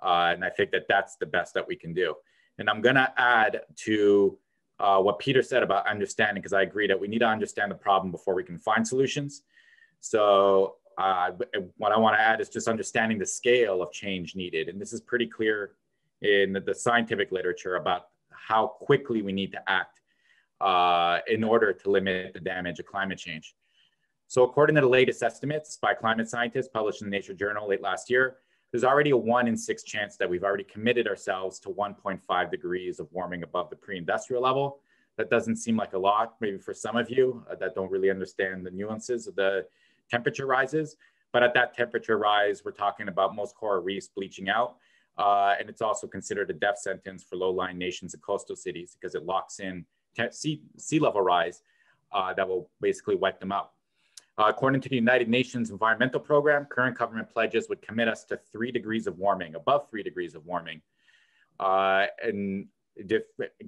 Uh, and I think that that's the best that we can do. And I'm going to add to uh, what Peter said about understanding, because I agree that we need to understand the problem before we can find solutions. So uh, what I want to add is just understanding the scale of change needed. And this is pretty clear in the, the scientific literature about how quickly we need to act uh, in order to limit the damage of climate change. So according to the latest estimates by climate scientists published in the Nature Journal late last year, there's already a one in six chance that we've already committed ourselves to 1.5 degrees of warming above the pre-industrial level. That doesn't seem like a lot, maybe for some of you uh, that don't really understand the nuances of the temperature rises. But at that temperature rise, we're talking about most coral reefs bleaching out. Uh, and it's also considered a death sentence for low-lying nations and coastal cities because it locks in sea, sea level rise uh, that will basically wipe them out. Uh, according to the United Nations Environmental Program, current government pledges would commit us to three degrees of warming, above three degrees of warming. Uh, and if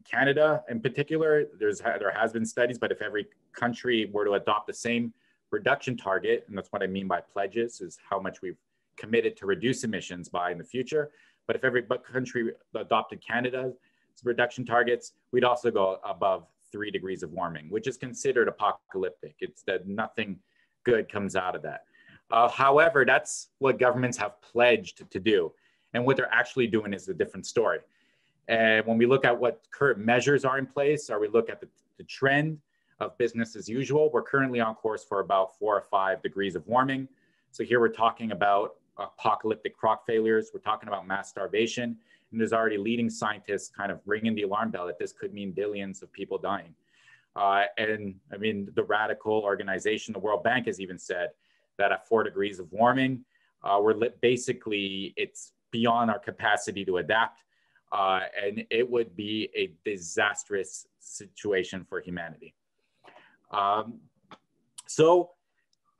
Canada in particular, there's there has been studies, but if every country were to adopt the same reduction target, and that's what I mean by pledges, is how much we've committed to reduce emissions by in the future. But if every country adopted Canada's reduction targets, we'd also go above three degrees of warming, which is considered apocalyptic. It's that nothing good comes out of that. Uh, however, that's what governments have pledged to do. And what they're actually doing is a different story. And when we look at what current measures are in place, or we look at the, the trend of business as usual, we're currently on course for about four or five degrees of warming. So here we're talking about apocalyptic crop failures. We're talking about mass starvation. And there's already leading scientists kind of ringing the alarm bell that this could mean billions of people dying. Uh, and I mean, the radical organization, the World Bank has even said that at four degrees of warming, uh, we're basically, it's beyond our capacity to adapt. Uh, and it would be a disastrous situation for humanity. Um, so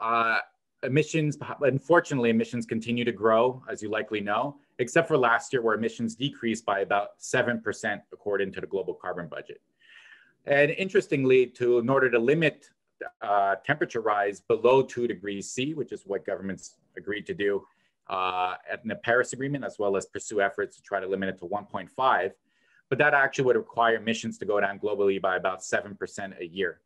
uh, emissions, unfortunately, emissions continue to grow, as you likely know except for last year where emissions decreased by about 7% according to the global carbon budget. And interestingly, to, in order to limit uh, temperature rise below two degrees C, which is what governments agreed to do uh, in the Paris Agreement, as well as pursue efforts to try to limit it to 1.5. But that actually would require emissions to go down globally by about 7% a year.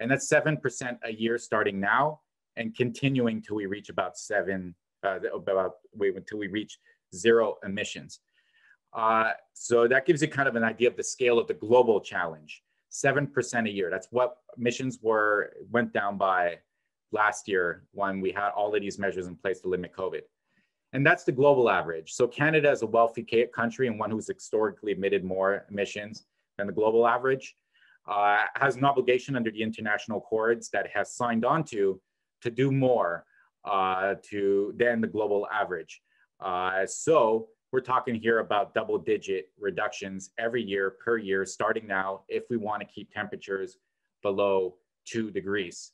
And that's 7% a year starting now and continuing till we reach about seven, uh, about wait until we reach zero emissions. Uh, so that gives you kind of an idea of the scale of the global challenge. 7% a year. That's what emissions were went down by last year when we had all of these measures in place to limit COVID. And that's the global average. So Canada is a wealthy country and one who's historically emitted more emissions than the global average, uh, has an obligation under the international accords that has signed on to to do more uh, to than the global average. Uh, so we're talking here about double digit reductions every year per year, starting now, if we want to keep temperatures below two degrees.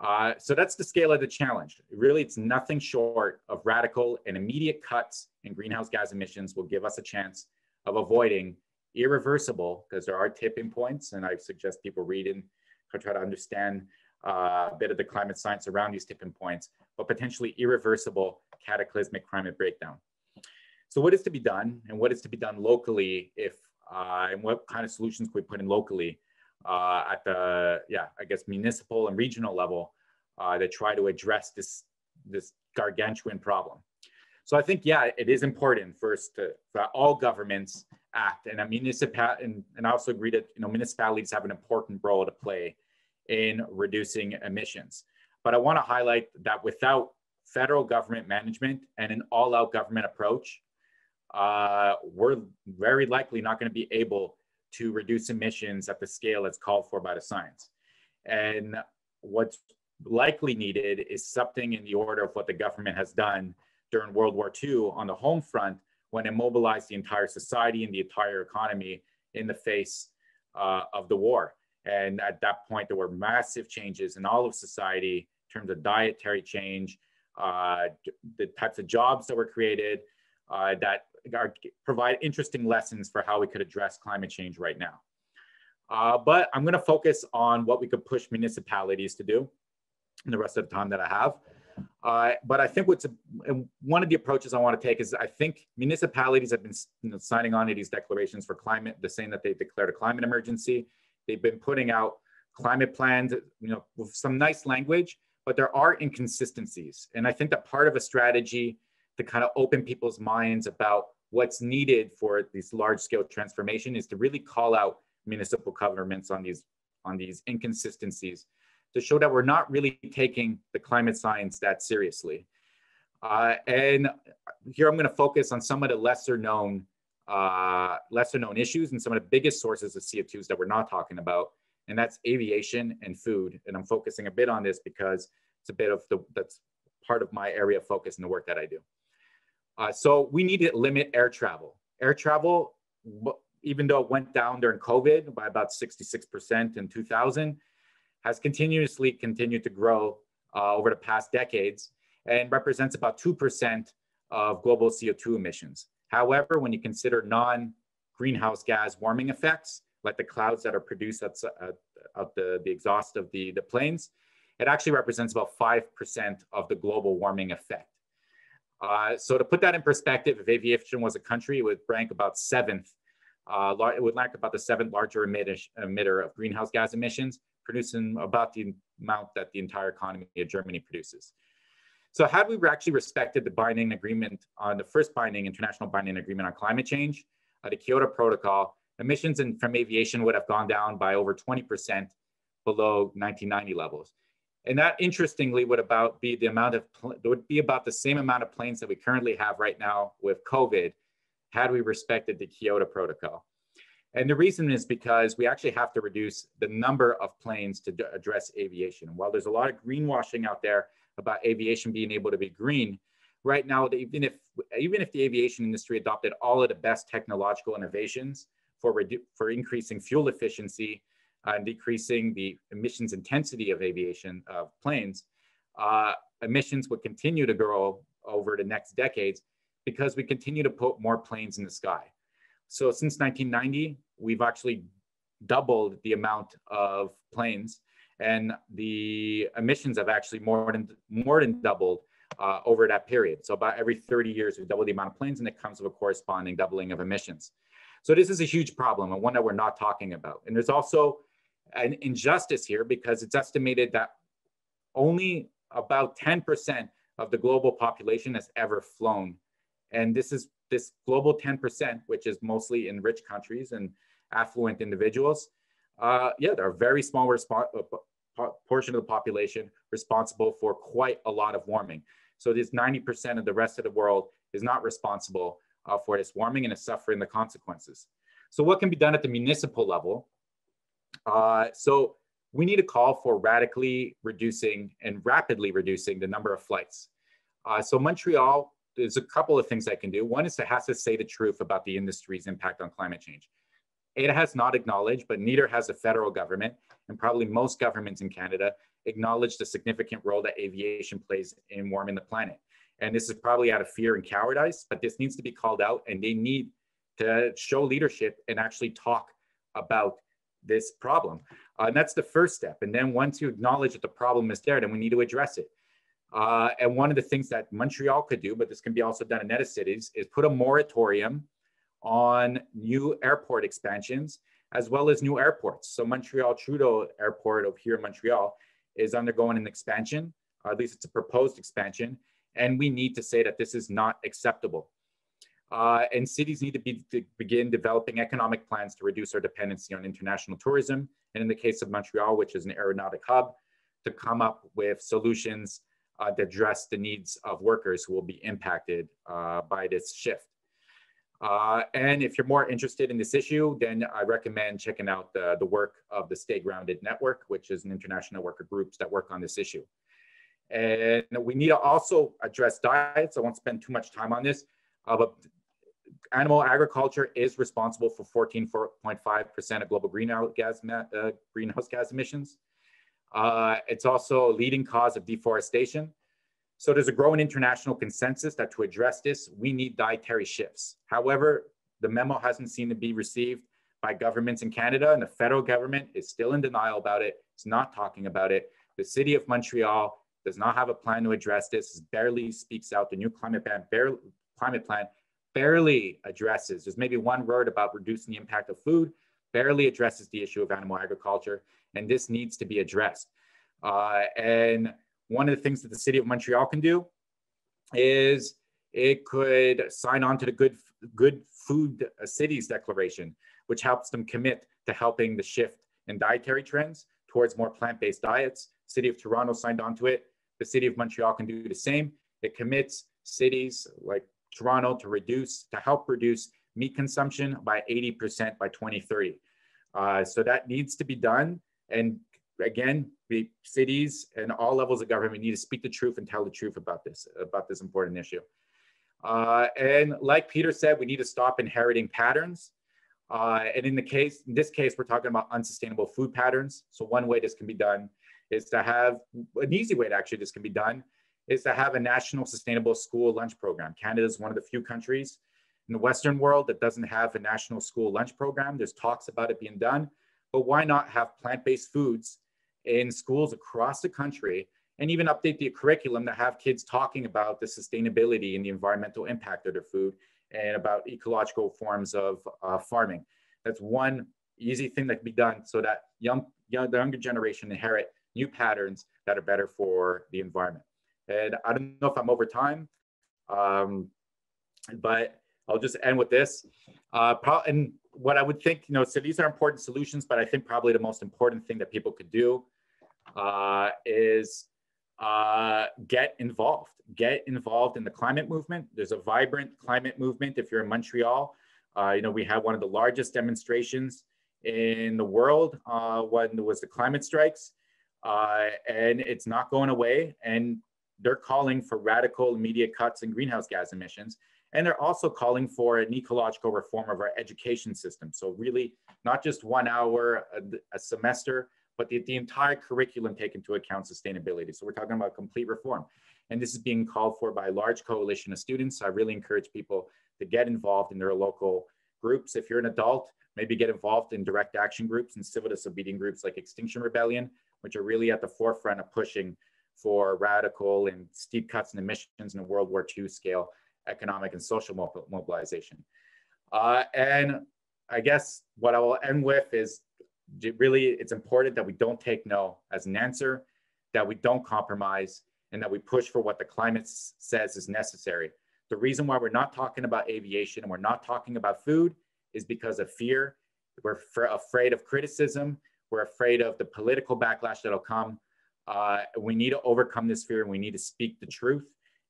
Uh, so that's the scale of the challenge. Really, it's nothing short of radical and immediate cuts in greenhouse gas emissions will give us a chance of avoiding irreversible, because there are tipping points, and I suggest people read and try to understand uh, a bit of the climate science around these tipping points, but potentially irreversible cataclysmic climate breakdown. So what is to be done and what is to be done locally if, uh, and what kind of solutions can we put in locally uh, at the, yeah, I guess municipal and regional level uh, that try to address this, this gargantuan problem. So I think, yeah, it is important first to, for all governments act and a municipal, and, and I also agree that, you know, municipalities have an important role to play in reducing emissions. But I want to highlight that without federal government management and an all out government approach, uh, we're very likely not going to be able to reduce emissions at the scale that's called for by the science. And what's likely needed is something in the order of what the government has done during World War II on the home front when it mobilized the entire society and the entire economy in the face uh, of the war. And at that point, there were massive changes in all of society in terms of dietary change, uh, the types of jobs that were created uh, that are, provide interesting lessons for how we could address climate change right now. Uh, but I'm going to focus on what we could push municipalities to do in the rest of the time that I have. Uh, but I think what's one of the approaches I want to take is I think municipalities have been you know, signing on to these declarations for climate, the same that they declared a climate emergency. They've been putting out climate plans, you know, with some nice language, but there are inconsistencies. And I think that part of a strategy to kind of open people's minds about what's needed for these large scale transformation is to really call out municipal governments on these on these inconsistencies to show that we're not really taking the climate science that seriously. Uh, and here I'm going to focus on some of the lesser known uh, lesser known issues and some of the biggest sources of CO2s that we're not talking about, and that's aviation and food. And I'm focusing a bit on this because it's a bit of the that's part of my area of focus in the work that I do. Uh, so we need to limit air travel. Air travel, even though it went down during COVID by about 66% in 2000, has continuously continued to grow uh, over the past decades and represents about 2% of global CO2 emissions. However, when you consider non-greenhouse gas warming effects, like the clouds that are produced at, at the, the exhaust of the, the planes, it actually represents about 5% of the global warming effect. Uh, so to put that in perspective, if aviation was a country, it would rank about seventh. Uh, it would rank about the seventh larger emitter of greenhouse gas emissions, producing about the amount that the entire economy of Germany produces. So had we actually respected the binding agreement on the first binding international binding agreement on climate change, uh, the Kyoto Protocol, emissions in, from aviation would have gone down by over 20% below 1990 levels. And that interestingly would about be the amount of, would be about the same amount of planes that we currently have right now with COVID had we respected the Kyoto Protocol. And the reason is because we actually have to reduce the number of planes to address aviation. And while there's a lot of greenwashing out there about aviation being able to be green, right now, even if, even if the aviation industry adopted all of the best technological innovations for, for increasing fuel efficiency and decreasing the emissions intensity of aviation of planes, uh, emissions would continue to grow over the next decades because we continue to put more planes in the sky. So since 1990, we've actually doubled the amount of planes and the emissions have actually more than more than doubled uh, over that period. So about every 30 years, we double the amount of planes and it comes with a corresponding doubling of emissions. So this is a huge problem and one that we're not talking about. And there's also an injustice here because it's estimated that only about 10% of the global population has ever flown. And this is this global 10%, which is mostly in rich countries and affluent individuals. Uh, yeah, they're a very small uh, portion of the population responsible for quite a lot of warming. So this 90% of the rest of the world is not responsible uh, for this warming and is suffering the consequences. So what can be done at the municipal level? Uh, so we need to call for radically reducing and rapidly reducing the number of flights. Uh, so Montreal, there's a couple of things I can do. One is it has to say the truth about the industry's impact on climate change. It has not acknowledged, but neither has the federal government, and probably most governments in Canada acknowledge the significant role that aviation plays in warming the planet. And this is probably out of fear and cowardice, but this needs to be called out, and they need to show leadership and actually talk about this problem. Uh, and that's the first step. And then once you acknowledge that the problem is there, then we need to address it. Uh, and one of the things that Montreal could do, but this can be also done in other cities, is put a moratorium on new airport expansions as well as new airports. So Montreal Trudeau Airport over here in Montreal is undergoing an expansion, or at least it's a proposed expansion, and we need to say that this is not acceptable. Uh, and cities need to, be, to begin developing economic plans to reduce our dependency on international tourism. And in the case of Montreal, which is an aeronautic hub, to come up with solutions uh, that address the needs of workers who will be impacted uh, by this shift. Uh, and if you're more interested in this issue, then I recommend checking out the, the work of the Stay Grounded Network, which is an international network of groups that work on this issue. And we need to also address diets. I won't spend too much time on this, uh, but animal agriculture is responsible for 14.5% of global greenhouse gas, uh, greenhouse gas emissions. Uh, it's also a leading cause of deforestation. So there's a growing international consensus that to address this, we need dietary shifts. However, the memo hasn't seemed to be received by governments in Canada and the federal government is still in denial about it. It's not talking about it. The city of Montreal does not have a plan to address this, barely speaks out. The new climate plan, barely, climate plan barely addresses, there's maybe one word about reducing the impact of food, barely addresses the issue of animal agriculture, and this needs to be addressed. Uh, and one of the things that the city of Montreal can do is it could sign on to the Good, Good Food Cities Declaration, which helps them commit to helping the shift in dietary trends towards more plant-based diets. City of Toronto signed on to it. The city of Montreal can do the same. It commits cities like Toronto to reduce, to help reduce meat consumption by 80% by 2030. Uh, so that needs to be done. And again, the cities and all levels of government need to speak the truth and tell the truth about this, about this important issue. Uh, and like Peter said, we need to stop inheriting patterns. Uh, and in the case, in this case, we're talking about unsustainable food patterns. So one way this can be done is to have an easy way to actually this can be done is to have a national sustainable school lunch program. Canada is one of the few countries in the Western world that doesn't have a national school lunch program. There's talks about it being done, but why not have plant-based foods in schools across the country and even update the curriculum to have kids talking about the sustainability and the environmental impact of their food and about ecological forms of uh, farming. That's one easy thing that can be done so that young, young, the younger generation inherit new patterns that are better for the environment. And I don't know if I'm over time, um, but I'll just end with this. Uh, and what I would think, you know, so these are important solutions, but I think probably the most important thing that people could do uh, is uh, get involved. Get involved in the climate movement. There's a vibrant climate movement. If you're in Montreal, uh, you know, we had one of the largest demonstrations in the world uh, when there was the climate strikes. Uh, and it's not going away. And they're calling for radical immediate cuts in greenhouse gas emissions. And they're also calling for an ecological reform of our education system. So really not just one hour a, a semester, but the, the entire curriculum take into account sustainability. So we're talking about complete reform. And this is being called for by a large coalition of students. So I really encourage people to get involved in their local groups. If you're an adult, maybe get involved in direct action groups and civil disobedient groups like Extinction Rebellion, which are really at the forefront of pushing for radical and steep cuts in emissions in a World War II scale economic and social mobilization. Uh, and I guess what I will end with is really it's important that we don't take no as an answer, that we don't compromise, and that we push for what the climate says is necessary. The reason why we're not talking about aviation and we're not talking about food is because of fear. We're afraid of criticism. We're afraid of the political backlash that'll come. Uh, we need to overcome this fear and we need to speak the truth.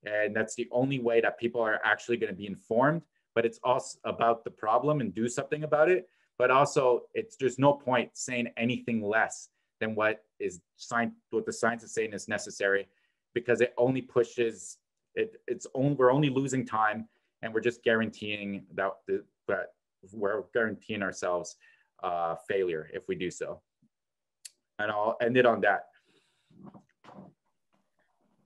And that's the only way that people are actually going to be informed. But it's also about the problem and do something about it. But also, it's there's no point saying anything less than what is science, what the science is saying is necessary, because it only pushes it. It's only we're only losing time, and we're just guaranteeing that the that we're guaranteeing ourselves uh, failure if we do so. And I'll end it on that.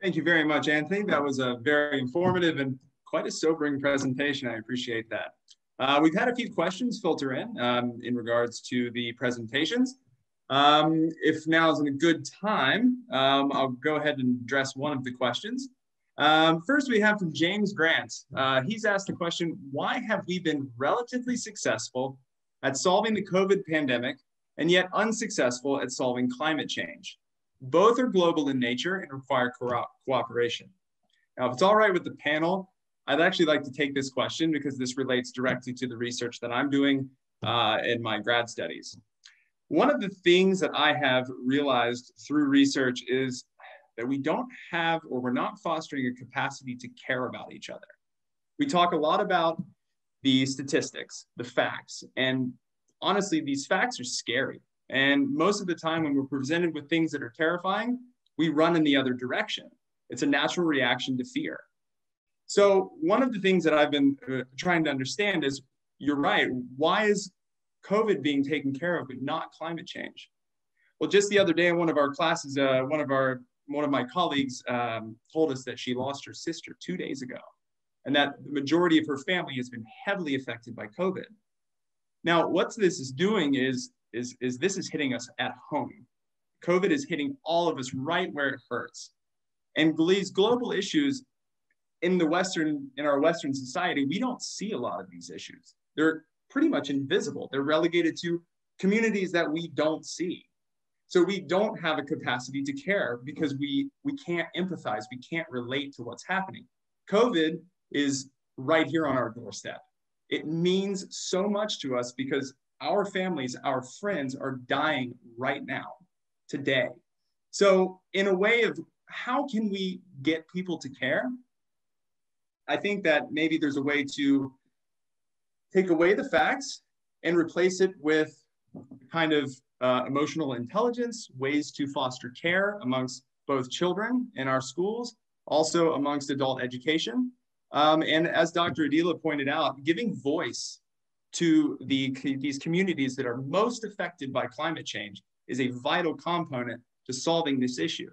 Thank you very much, Anthony. That was a very informative and quite a sobering presentation. I appreciate that. Uh, we've had a few questions filter in um, in regards to the presentations. Um, if now is a good time, um, I'll go ahead and address one of the questions. Um, first, we have from James Grant. Uh, he's asked the question, why have we been relatively successful at solving the COVID pandemic and yet unsuccessful at solving climate change? Both are global in nature and require co cooperation. Now, if it's all right with the panel, I'd actually like to take this question because this relates directly to the research that I'm doing uh, in my grad studies. One of the things that I have realized through research is that we don't have or we're not fostering a capacity to care about each other. We talk a lot about the statistics, the facts, and honestly, these facts are scary. And most of the time, when we're presented with things that are terrifying, we run in the other direction. It's a natural reaction to fear. So, one of the things that I've been uh, trying to understand is you're right. Why is COVID being taken care of, but not climate change? Well, just the other day in one of our classes, uh, one of our one of my colleagues um, told us that she lost her sister two days ago, and that the majority of her family has been heavily affected by COVID. Now, what this is doing is is, is this is hitting us at home. COVID is hitting all of us right where it hurts. And these global issues in the Western, in our Western society, we don't see a lot of these issues. They're pretty much invisible. They're relegated to communities that we don't see. So we don't have a capacity to care because we, we can't empathize, we can't relate to what's happening. COVID is right here on our doorstep. It means so much to us because our families, our friends are dying right now, today. So, in a way of how can we get people to care? I think that maybe there's a way to take away the facts and replace it with kind of uh, emotional intelligence, ways to foster care amongst both children in our schools, also amongst adult education. Um, and as Dr. Adeela pointed out, giving voice to the, these communities that are most affected by climate change is a vital component to solving this issue.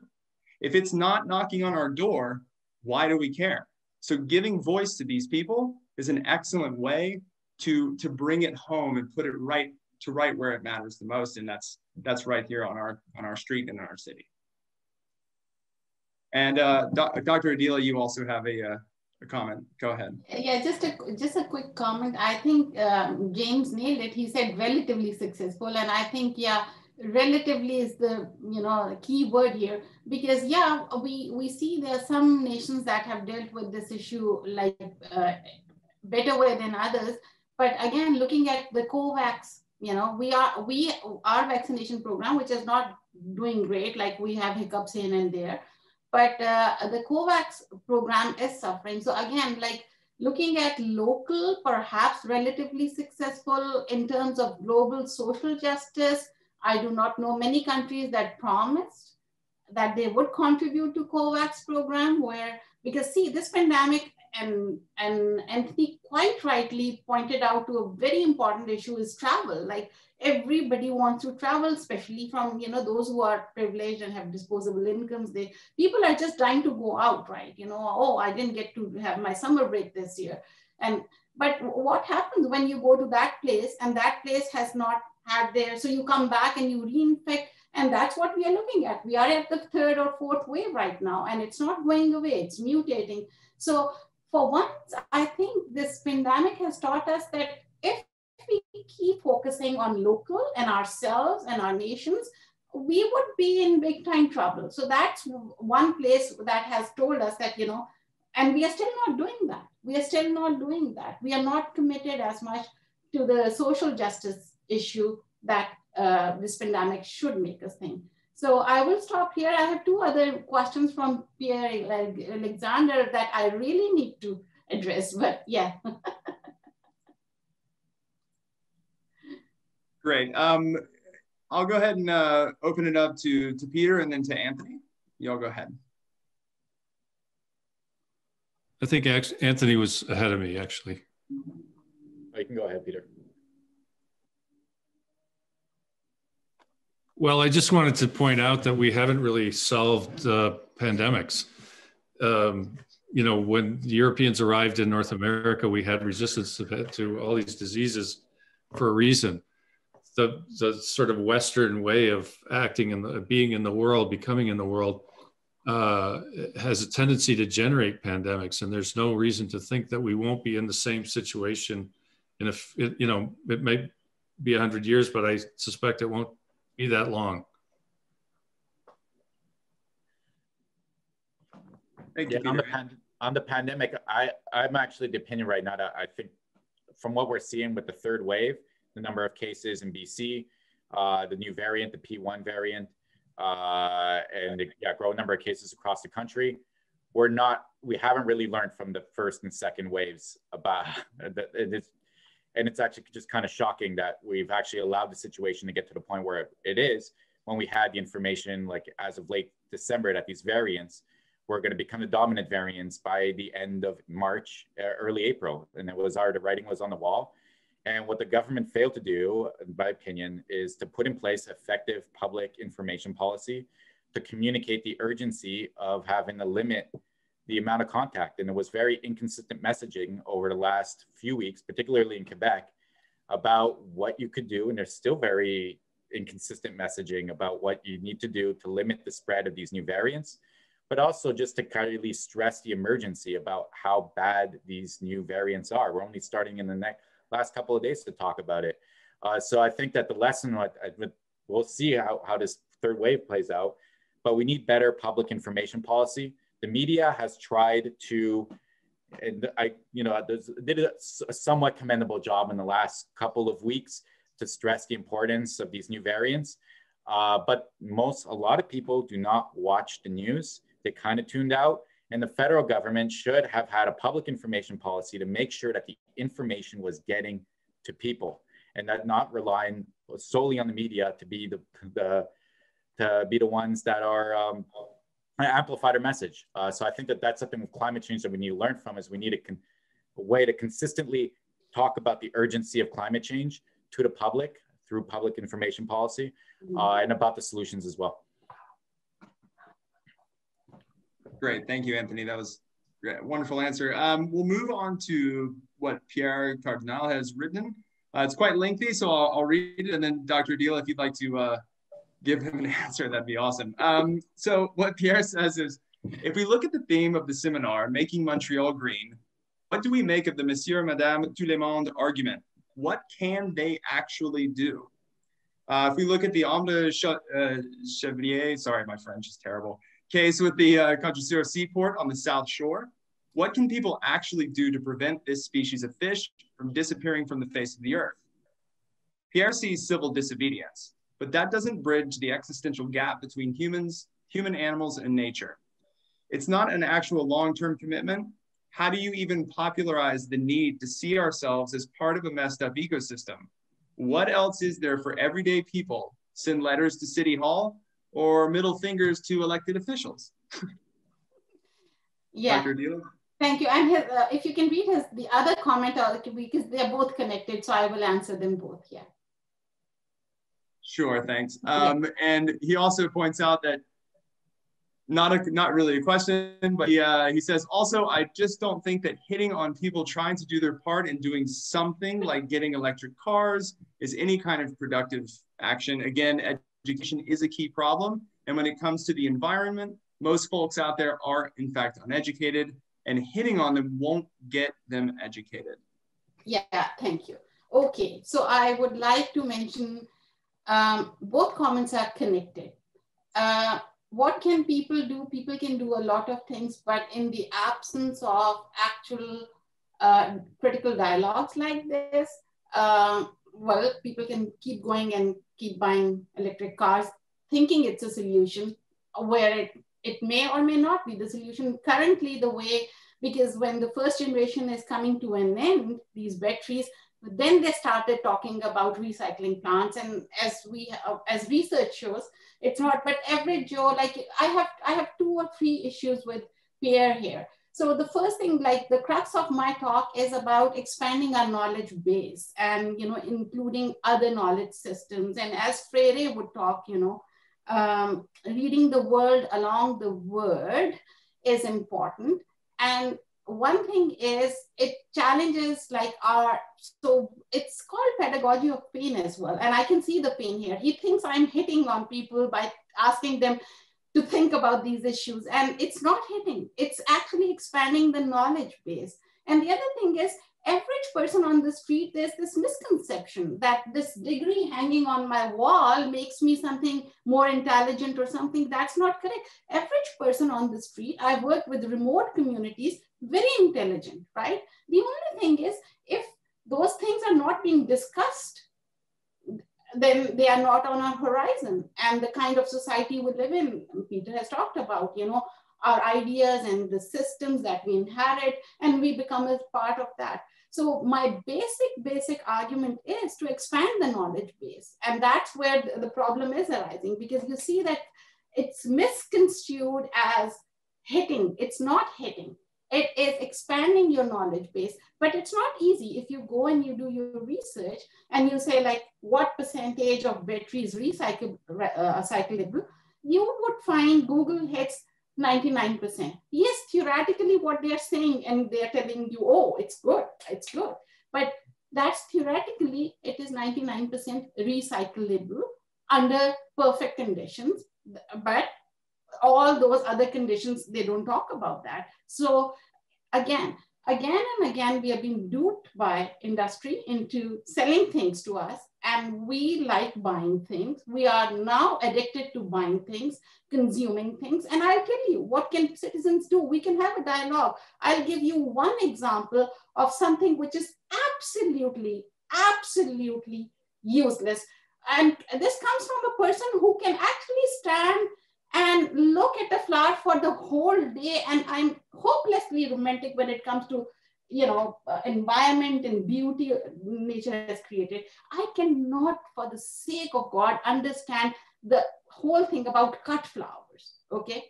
If it's not knocking on our door, why do we care? So giving voice to these people is an excellent way to, to bring it home and put it right to right where it matters the most. And that's that's right here on our on our street and in our city. And uh, Dr. Adeela, you also have a, uh, a comment. Go ahead. Yeah, just a just a quick comment. I think um, James nailed it. He said relatively successful, and I think yeah, relatively is the you know key word here because yeah, we we see there are some nations that have dealt with this issue like uh, better way than others. But again, looking at the COVAX, you know, we are we our vaccination program, which is not doing great, like we have hiccups here and there but uh, the COVAX program is suffering. So again, like looking at local, perhaps relatively successful in terms of global social justice, I do not know many countries that promised that they would contribute to COVAX program where, because see, this pandemic and, and Anthony quite rightly pointed out to a very important issue is travel. Like everybody wants to travel, especially from you know those who are privileged and have disposable incomes. They people are just trying to go out, right? You know, oh, I didn't get to have my summer break this year, and but what happens when you go to that place and that place has not had there, so you come back and you reinfect. And that's what we are looking at. We are at the third or fourth wave right now, and it's not going away, it's mutating. So, for once, I think this pandemic has taught us that keep focusing on local and ourselves and our nations, we would be in big time trouble. So that's one place that has told us that, you know, and we are still not doing that. We are still not doing that. We are not committed as much to the social justice issue that uh, this pandemic should make us think. So I will stop here. I have two other questions from Pierre Alexander that I really need to address, but yeah. Great. Um, I'll go ahead and uh, open it up to, to Peter and then to Anthony. Y'all go ahead. I think Anthony was ahead of me, actually. Oh, you can go ahead, Peter. Well, I just wanted to point out that we haven't really solved uh, pandemics. Um, you know, when the Europeans arrived in North America, we had resistance to, to all these diseases for a reason. The, the sort of Western way of acting and being in the world, becoming in the world, uh, has a tendency to generate pandemics, and there's no reason to think that we won't be in the same situation. And if it, you know, it may be hundred years, but I suspect it won't be that long. Thank you. Yeah, on the, pan- on the pandemic, I, I'm actually the opinion right now that I think from what we're seeing with the third wave, the number of cases in BC, uh, the new variant, the P1 variant, uh, and the yeah, growing number of cases across the country, we're not, we haven't really learned from the first and second waves about that. It's, and it's actually just kind of shocking that we've actually allowed the situation to get to the point where it is when we had the information like as of late December that these variants were going to become the dominant variants by the end of March, uh, early April. And it was our, the writing was on the wall. And what the government failed to do, in my opinion, is to put in place effective public information policy to communicate the urgency of having to limit the amount of contact. And it was very inconsistent messaging over the last few weeks, particularly in Quebec, about what you could do. And there's still very inconsistent messaging about what you need to do to limit the spread of these new variants, but also just to really stress the emergency about how bad these new variants are. We're only starting in the next last couple of days to talk about it. Uh, so I think that the lesson, we'll see how, how this third wave plays out, but we need better public information policy the media has tried to and I, you know, did a somewhat commendable job in the last couple of weeks to stress the importance of these new variants. Uh, but most, a lot of people do not watch the news. They kind of tuned out. And the federal government should have had a public information policy to make sure that the information was getting to people and that not relying solely on the media to be the, the to be the ones that are um, amplified our message. Uh, so I think that that's something with climate change that we need to learn from is we need a, con- a way to consistently talk about the urgency of climate change to the public through public information policy mm-hmm. uh, and about the solutions as well. Great, thank you, Anthony. That was a wonderful answer. Um, we'll move on to what Pierre Cardinal has written. Uh, it's quite lengthy, so I'll, I'll, read it, and then Dr. Adeela, if you'd like to uh, give him an answer, that'd be awesome. Um, so what Pierre says is, if we look at the theme of the seminar, Making Montreal Green, what do we make of the Monsieur Madame Tout le Monde argument? What can they actually do? Uh, if we look at the Homme de uh, Chevrier, sorry, my French is terrible, case with the uh, Contrecoeur Seaport on the South Shore, what can people actually do to prevent this species of fish from disappearing from the face of the earth? Pierre sees civil disobedience but that doesn't bridge the existential gap between humans, human animals, and nature. It's not an actual long-term commitment. How do you even popularize the need to see ourselves as part of a messed up ecosystem? What else is there for everyday people? Send letters to City Hall or middle fingers to elected officials? yeah. Thank you. And his, uh, if you can read his the other comment, uh, because they're both connected, so I will answer them both. Yeah. Sure, thanks. Um, and he also points out that not a not really a question, but he uh, he says also I just don't think that hitting on people trying to do their part and doing something like getting electric cars is any kind of productive action. Again, education is a key problem, and when it comes to the environment, most folks out there are in fact uneducated, and hitting on them won't get them educated. Yeah, thank you. Okay, so I would like to mention Um, both comments are connected. Uh, what can people do? People can do a lot of things, but in the absence of actual uh, critical dialogues like this, uh, well, people can keep going and keep buying electric cars, thinking it's a solution, where it, it may or may not be the solution. Currently, the way, because when the first generation is coming to an end, these batteries, then they started talking about recycling plants. And as we, as research shows, it's not, but average Joe, like I have, I have two or three issues with Pierre here. So the first thing, like the crux of my talk is about expanding our knowledge base and, you know, including other knowledge systems. And as Freire would talk, you know, um, reading the world along the word is important. And one thing is it challenges like our, so it's called pedagogy of pain as well. And I can see the pain here. He thinks I'm hitting on people by asking them, to think about these issues. And it's not hitting, it's actually expanding the knowledge base. And the other thing is, average person on the street, there's this misconception that this degree hanging on my wall makes me something more intelligent or something. That's not correct. Average person on the street, I've worked with remote communities, very intelligent, right? The only thing is, if those things are not being discussed then they are not on our horizon. And the kind of society we live in, Peter has talked about, you know, our ideas and the systems that we inherit, and we become a part of that. So my basic, basic argument is to expand the knowledge base. And that's where the problem is arising because you see that it's misconstrued as hitting. It's not hitting. It is expanding your knowledge base, but it's not easy. If you go and you do your research and you say like, what percentage of batteries recyclable, uh, cyclable, you would find Google hits 99%. Yes, theoretically what they're saying and they're telling you, oh, it's good, it's good. But that's theoretically, it is 99% recyclable under perfect conditions. But all those other conditions, they don't talk about that. So again, again and again, we are being duped by industry into selling things to us and we like buying things. We are now addicted to buying things, consuming things. And I'll tell you, what can citizens do? We can have a dialogue. I'll give you one example of something which is absolutely, absolutely useless. And this comes from a person who can actually stand and look at the flower for the whole day. And I'm hopelessly romantic when it comes to you know, uh, environment and beauty nature has created. I cannot, for the sake of God, understand the whole thing about cut flowers, okay?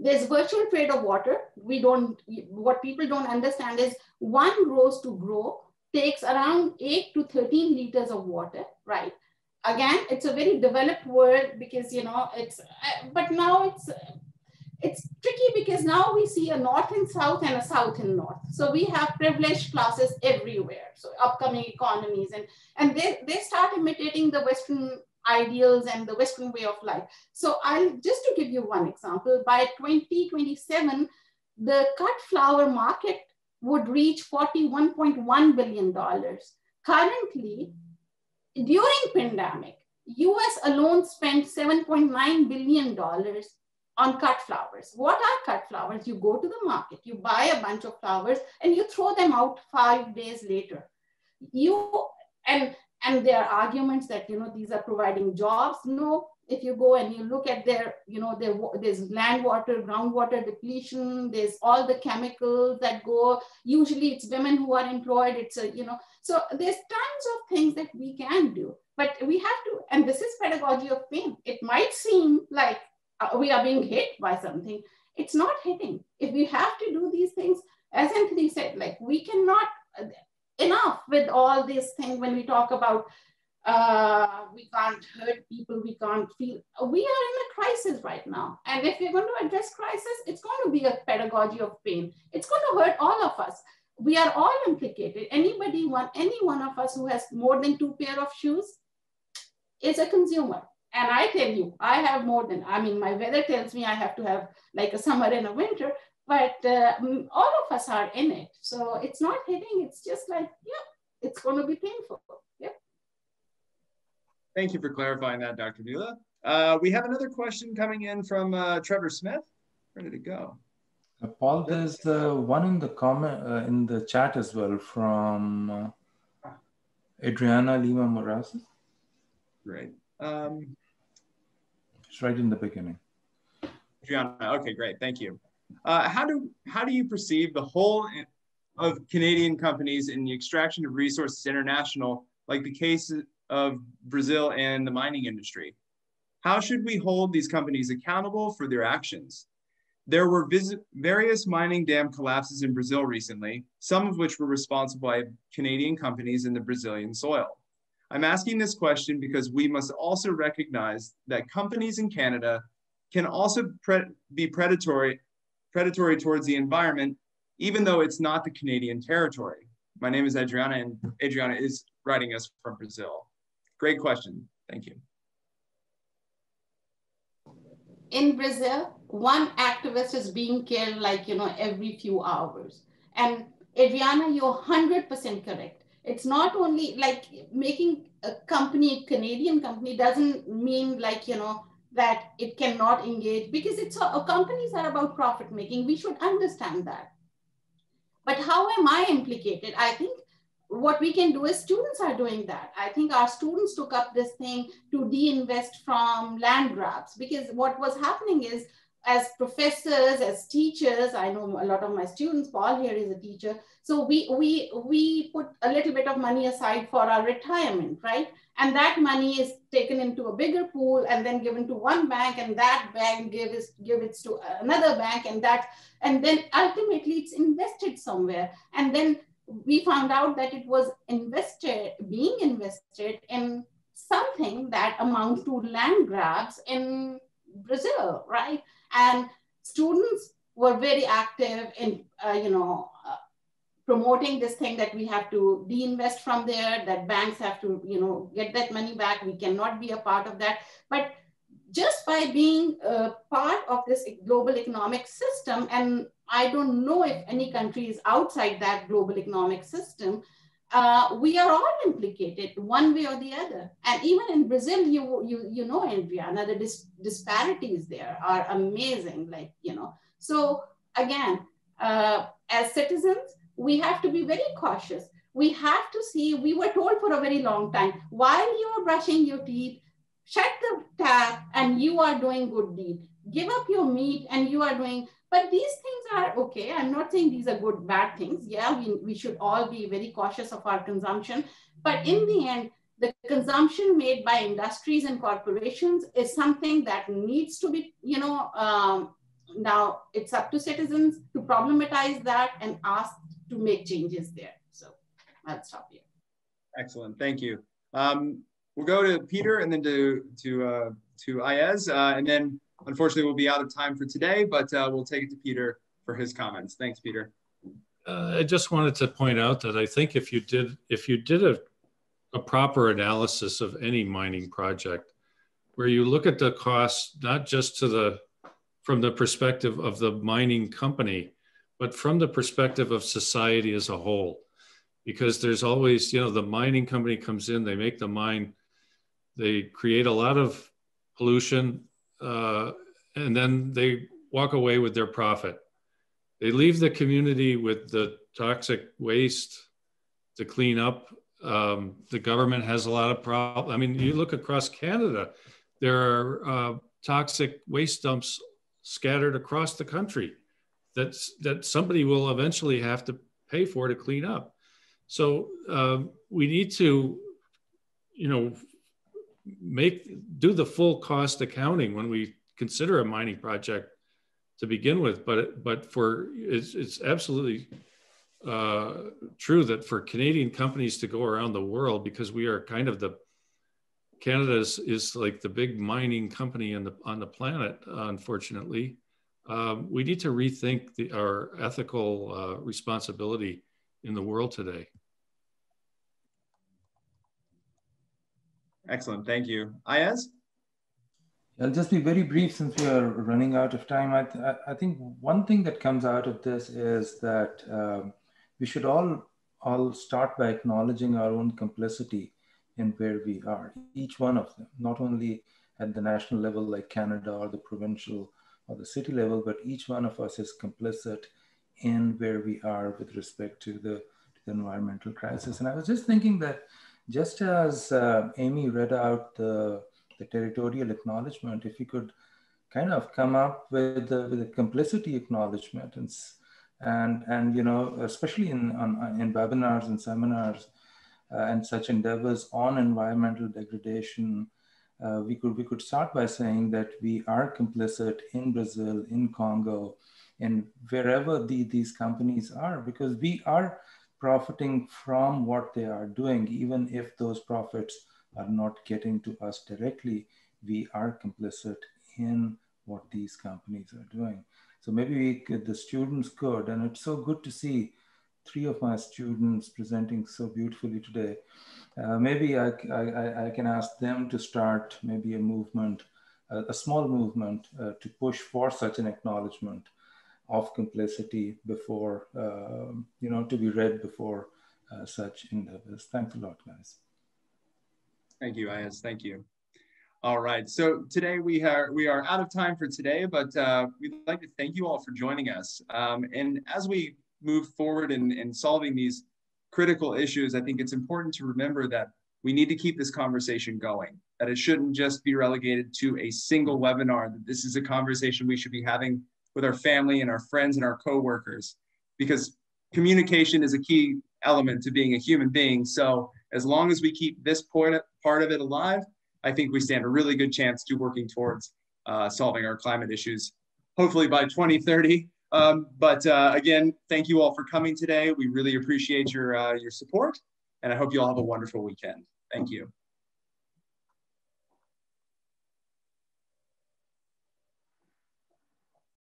There's virtual trade of water. We don't, what people don't understand is one rose to grow takes around 8 to 13 liters of water, right? Again, it's a very developed word because, you know, it's, uh, but now it's, it's tricky because now we see a north and south and a south and north. So we have privileged classes everywhere. So upcoming economies and, and they, they start imitating the Western ideals and the Western way of life. So I'll just to give you one example, by 2027, the cut flower market would reach $41.1 billion. Currently, during pandemic, US alone spent $7.9 billion on cut flowers. What are cut flowers? You go to the market, you buy a bunch of flowers and you throw them out five days later. You, and, and there are arguments that, you know, these are providing jobs. No, if you go and you look at their, you know, there, there's land water, groundwater depletion, there's all the chemicals that go, usually it's women who are employed, it's a, you know, so there's tons of things that we can do, but we have to, and this is pedagogy of pain. It might seem like uh, we are being hit by something. It's not hitting. If we have to do these things, as Anthony said, like we cannot, enough with all these things when we talk about uh, we can't hurt people, we can't feel. We are in a crisis right now. And if we're going to address crisis, it's going to be a pedagogy of pain. It's going to hurt all of us. We are all implicated. Anybody, one, any one of us who has more than two pair of shoes is a consumer. And I tell you, I have more than, I mean, my weather tells me I have to have like a summer and a winter, but uh, all of us are in it. So it's not hitting, it's just like, yeah, it's going to be painful. Yep. Thank you for clarifying that, Dr. Adeela. Uh, we have another question coming in from uh, Trevor Smith. Where did it go? Uh, Paul, there's uh, one in the comment uh, in the chat as well from uh, Adriana Lima Morazes. Great. Um, it's right in the beginning. Adriana, okay, great, thank you. Uh, how do how do you perceive the whole of Canadian companies in the extraction of resources international, like the case of Brazil and the mining industry? How should we hold these companies accountable for their actions? There were various mining dam collapses in Brazil recently, some of which were responsible by Canadian companies in the Brazilian soil. I'm asking this question because we must also recognize that companies in Canada can also pre be predatory, predatory towards the environment, even though it's not the Canadian territory. My name is Adriana and Adriana is writing us from Brazil. Great question. Thank you. In Brazil, one activist is being killed like, you know, every few hours. And Adriana, you're 100% correct. It's not only like making a company, a Canadian company, doesn't mean like, you know, that it cannot engage because it's a, companies are about profit making. We should understand that. But how am I implicated? I think what we can do is students are doing that. I think our students took up this thing to de-invest from land grabs because what was happening is as professors, as teachers, I know a lot of my students, Paul here is a teacher. So we, we, we put a little bit of money aside for our retirement, right? And that money is taken into a bigger pool and then given to one bank and that bank gives, give it to another bank and that, and then ultimately it's invested somewhere. And then we found out that it was invested, being invested in something that amounts to land grabs in Brazil, right? And students were very active in, uh, you know, uh, promoting this thing that we have to de-invest from there, that banks have to, you know, get that money back. We cannot be a part of that. But just by being a part of this global economic system, and I don't know if any country is outside that global economic system, uh, we are all implicated one way or the other. And even in Brazil, you you you know, Adriana, the dis disparities there are amazing. Like you know, so again, uh, as citizens, we have to be very cautious. We have to see. We were told for a very long time while you are brushing your teeth, shut the tap, and you are doing good deed. Give up your meat, and you are doing but these things are okay. I'm not saying these are good, bad things. Yeah, we, we should all be very cautious of our consumption. But in the end, the consumption made by industries and corporations is something that needs to be, you know, um, now it's up to citizens to problematize that and ask to make changes there. So I'll stop here. Excellent, thank you. Um, we'll go to Peter and then to to uh, to Ayaz, uh, and then Unfortunately, we'll be out of time for today, but uh, we'll take it to Peter for his comments. Thanks, Peter. Uh, I just wanted to point out that I think if you did if you did a, a proper analysis of any mining project, where you look at the costs not just to the from the perspective of the mining company, but from the perspective of society as a whole, because there's always you know the mining company comes in, they make the mine, they create a lot of pollution uh, and then they walk away with their profit. They leave the community with the toxic waste to clean up. Um, the government has a lot of problems. I mean, you look across Canada, there are uh, toxic waste dumps scattered across the country that's, that somebody will eventually have to pay for to clean up. So um, we need to, you know, make do the full cost accounting when we consider a mining project to begin with. But but for it's it's absolutely uh, true that for Canadian companies to go around the world because we are kind of the Canada is, is like the big mining company in the, on the planet, unfortunately. Um, we need to rethink the, our ethical uh, responsibility in the world today. Excellent. Thank you. Ayaz? I'll just be very brief since we are running out of time. I, th I think one thing that comes out of this is that um, we should all all start by acknowledging our own complicity in where we are, each one of them, not only at the national level like Canada or the provincial or the city level, but each one of us is complicit in where we are with respect to the, to the environmental crisis. And I was just thinking that just as uh, Amy read out the, the territorial acknowledgement, if you could kind of come up with, uh, with a complicity acknowledgement and, and, and you know, especially in, on, in webinars and seminars uh, and such endeavors on environmental degradation, uh, we could we could start by saying that we are complicit in Brazil, in Congo, and wherever the, these companies are, because we are profiting from what they are doing, even if those profits are not getting to us directly. We are complicit in what these companies are doing. So maybe we could, the students could, and it's so good to see three of my students presenting so beautifully today. Uh, maybe I, I, I, can ask them to start maybe a movement, a, a small movement uh, to push for such an acknowledgement of complicity before, uh, you know, to be read before uh, such endeavors. Thanks a lot, guys. Thank you, Ayaz. Thank you. All right. So today we are we are out of time for today, but uh, we'd like to thank you all for joining us. Um, and as we move forward in, in solving these critical issues, I think it's important to remember that we need to keep this conversation going, that it shouldn't just be relegated to a single webinar, that this is a conversation we should be having with our family and our friends and our coworkers, because communication is a key element to being a human being. So as long as we keep this point, part of it alive, I think we stand a really good chance to working towards uh, solving our climate issues, hopefully by 2030 um, but uh, again, thank you all for coming today. We really appreciate your, uh, your support and I hope you all have a wonderful weekend. Thank you.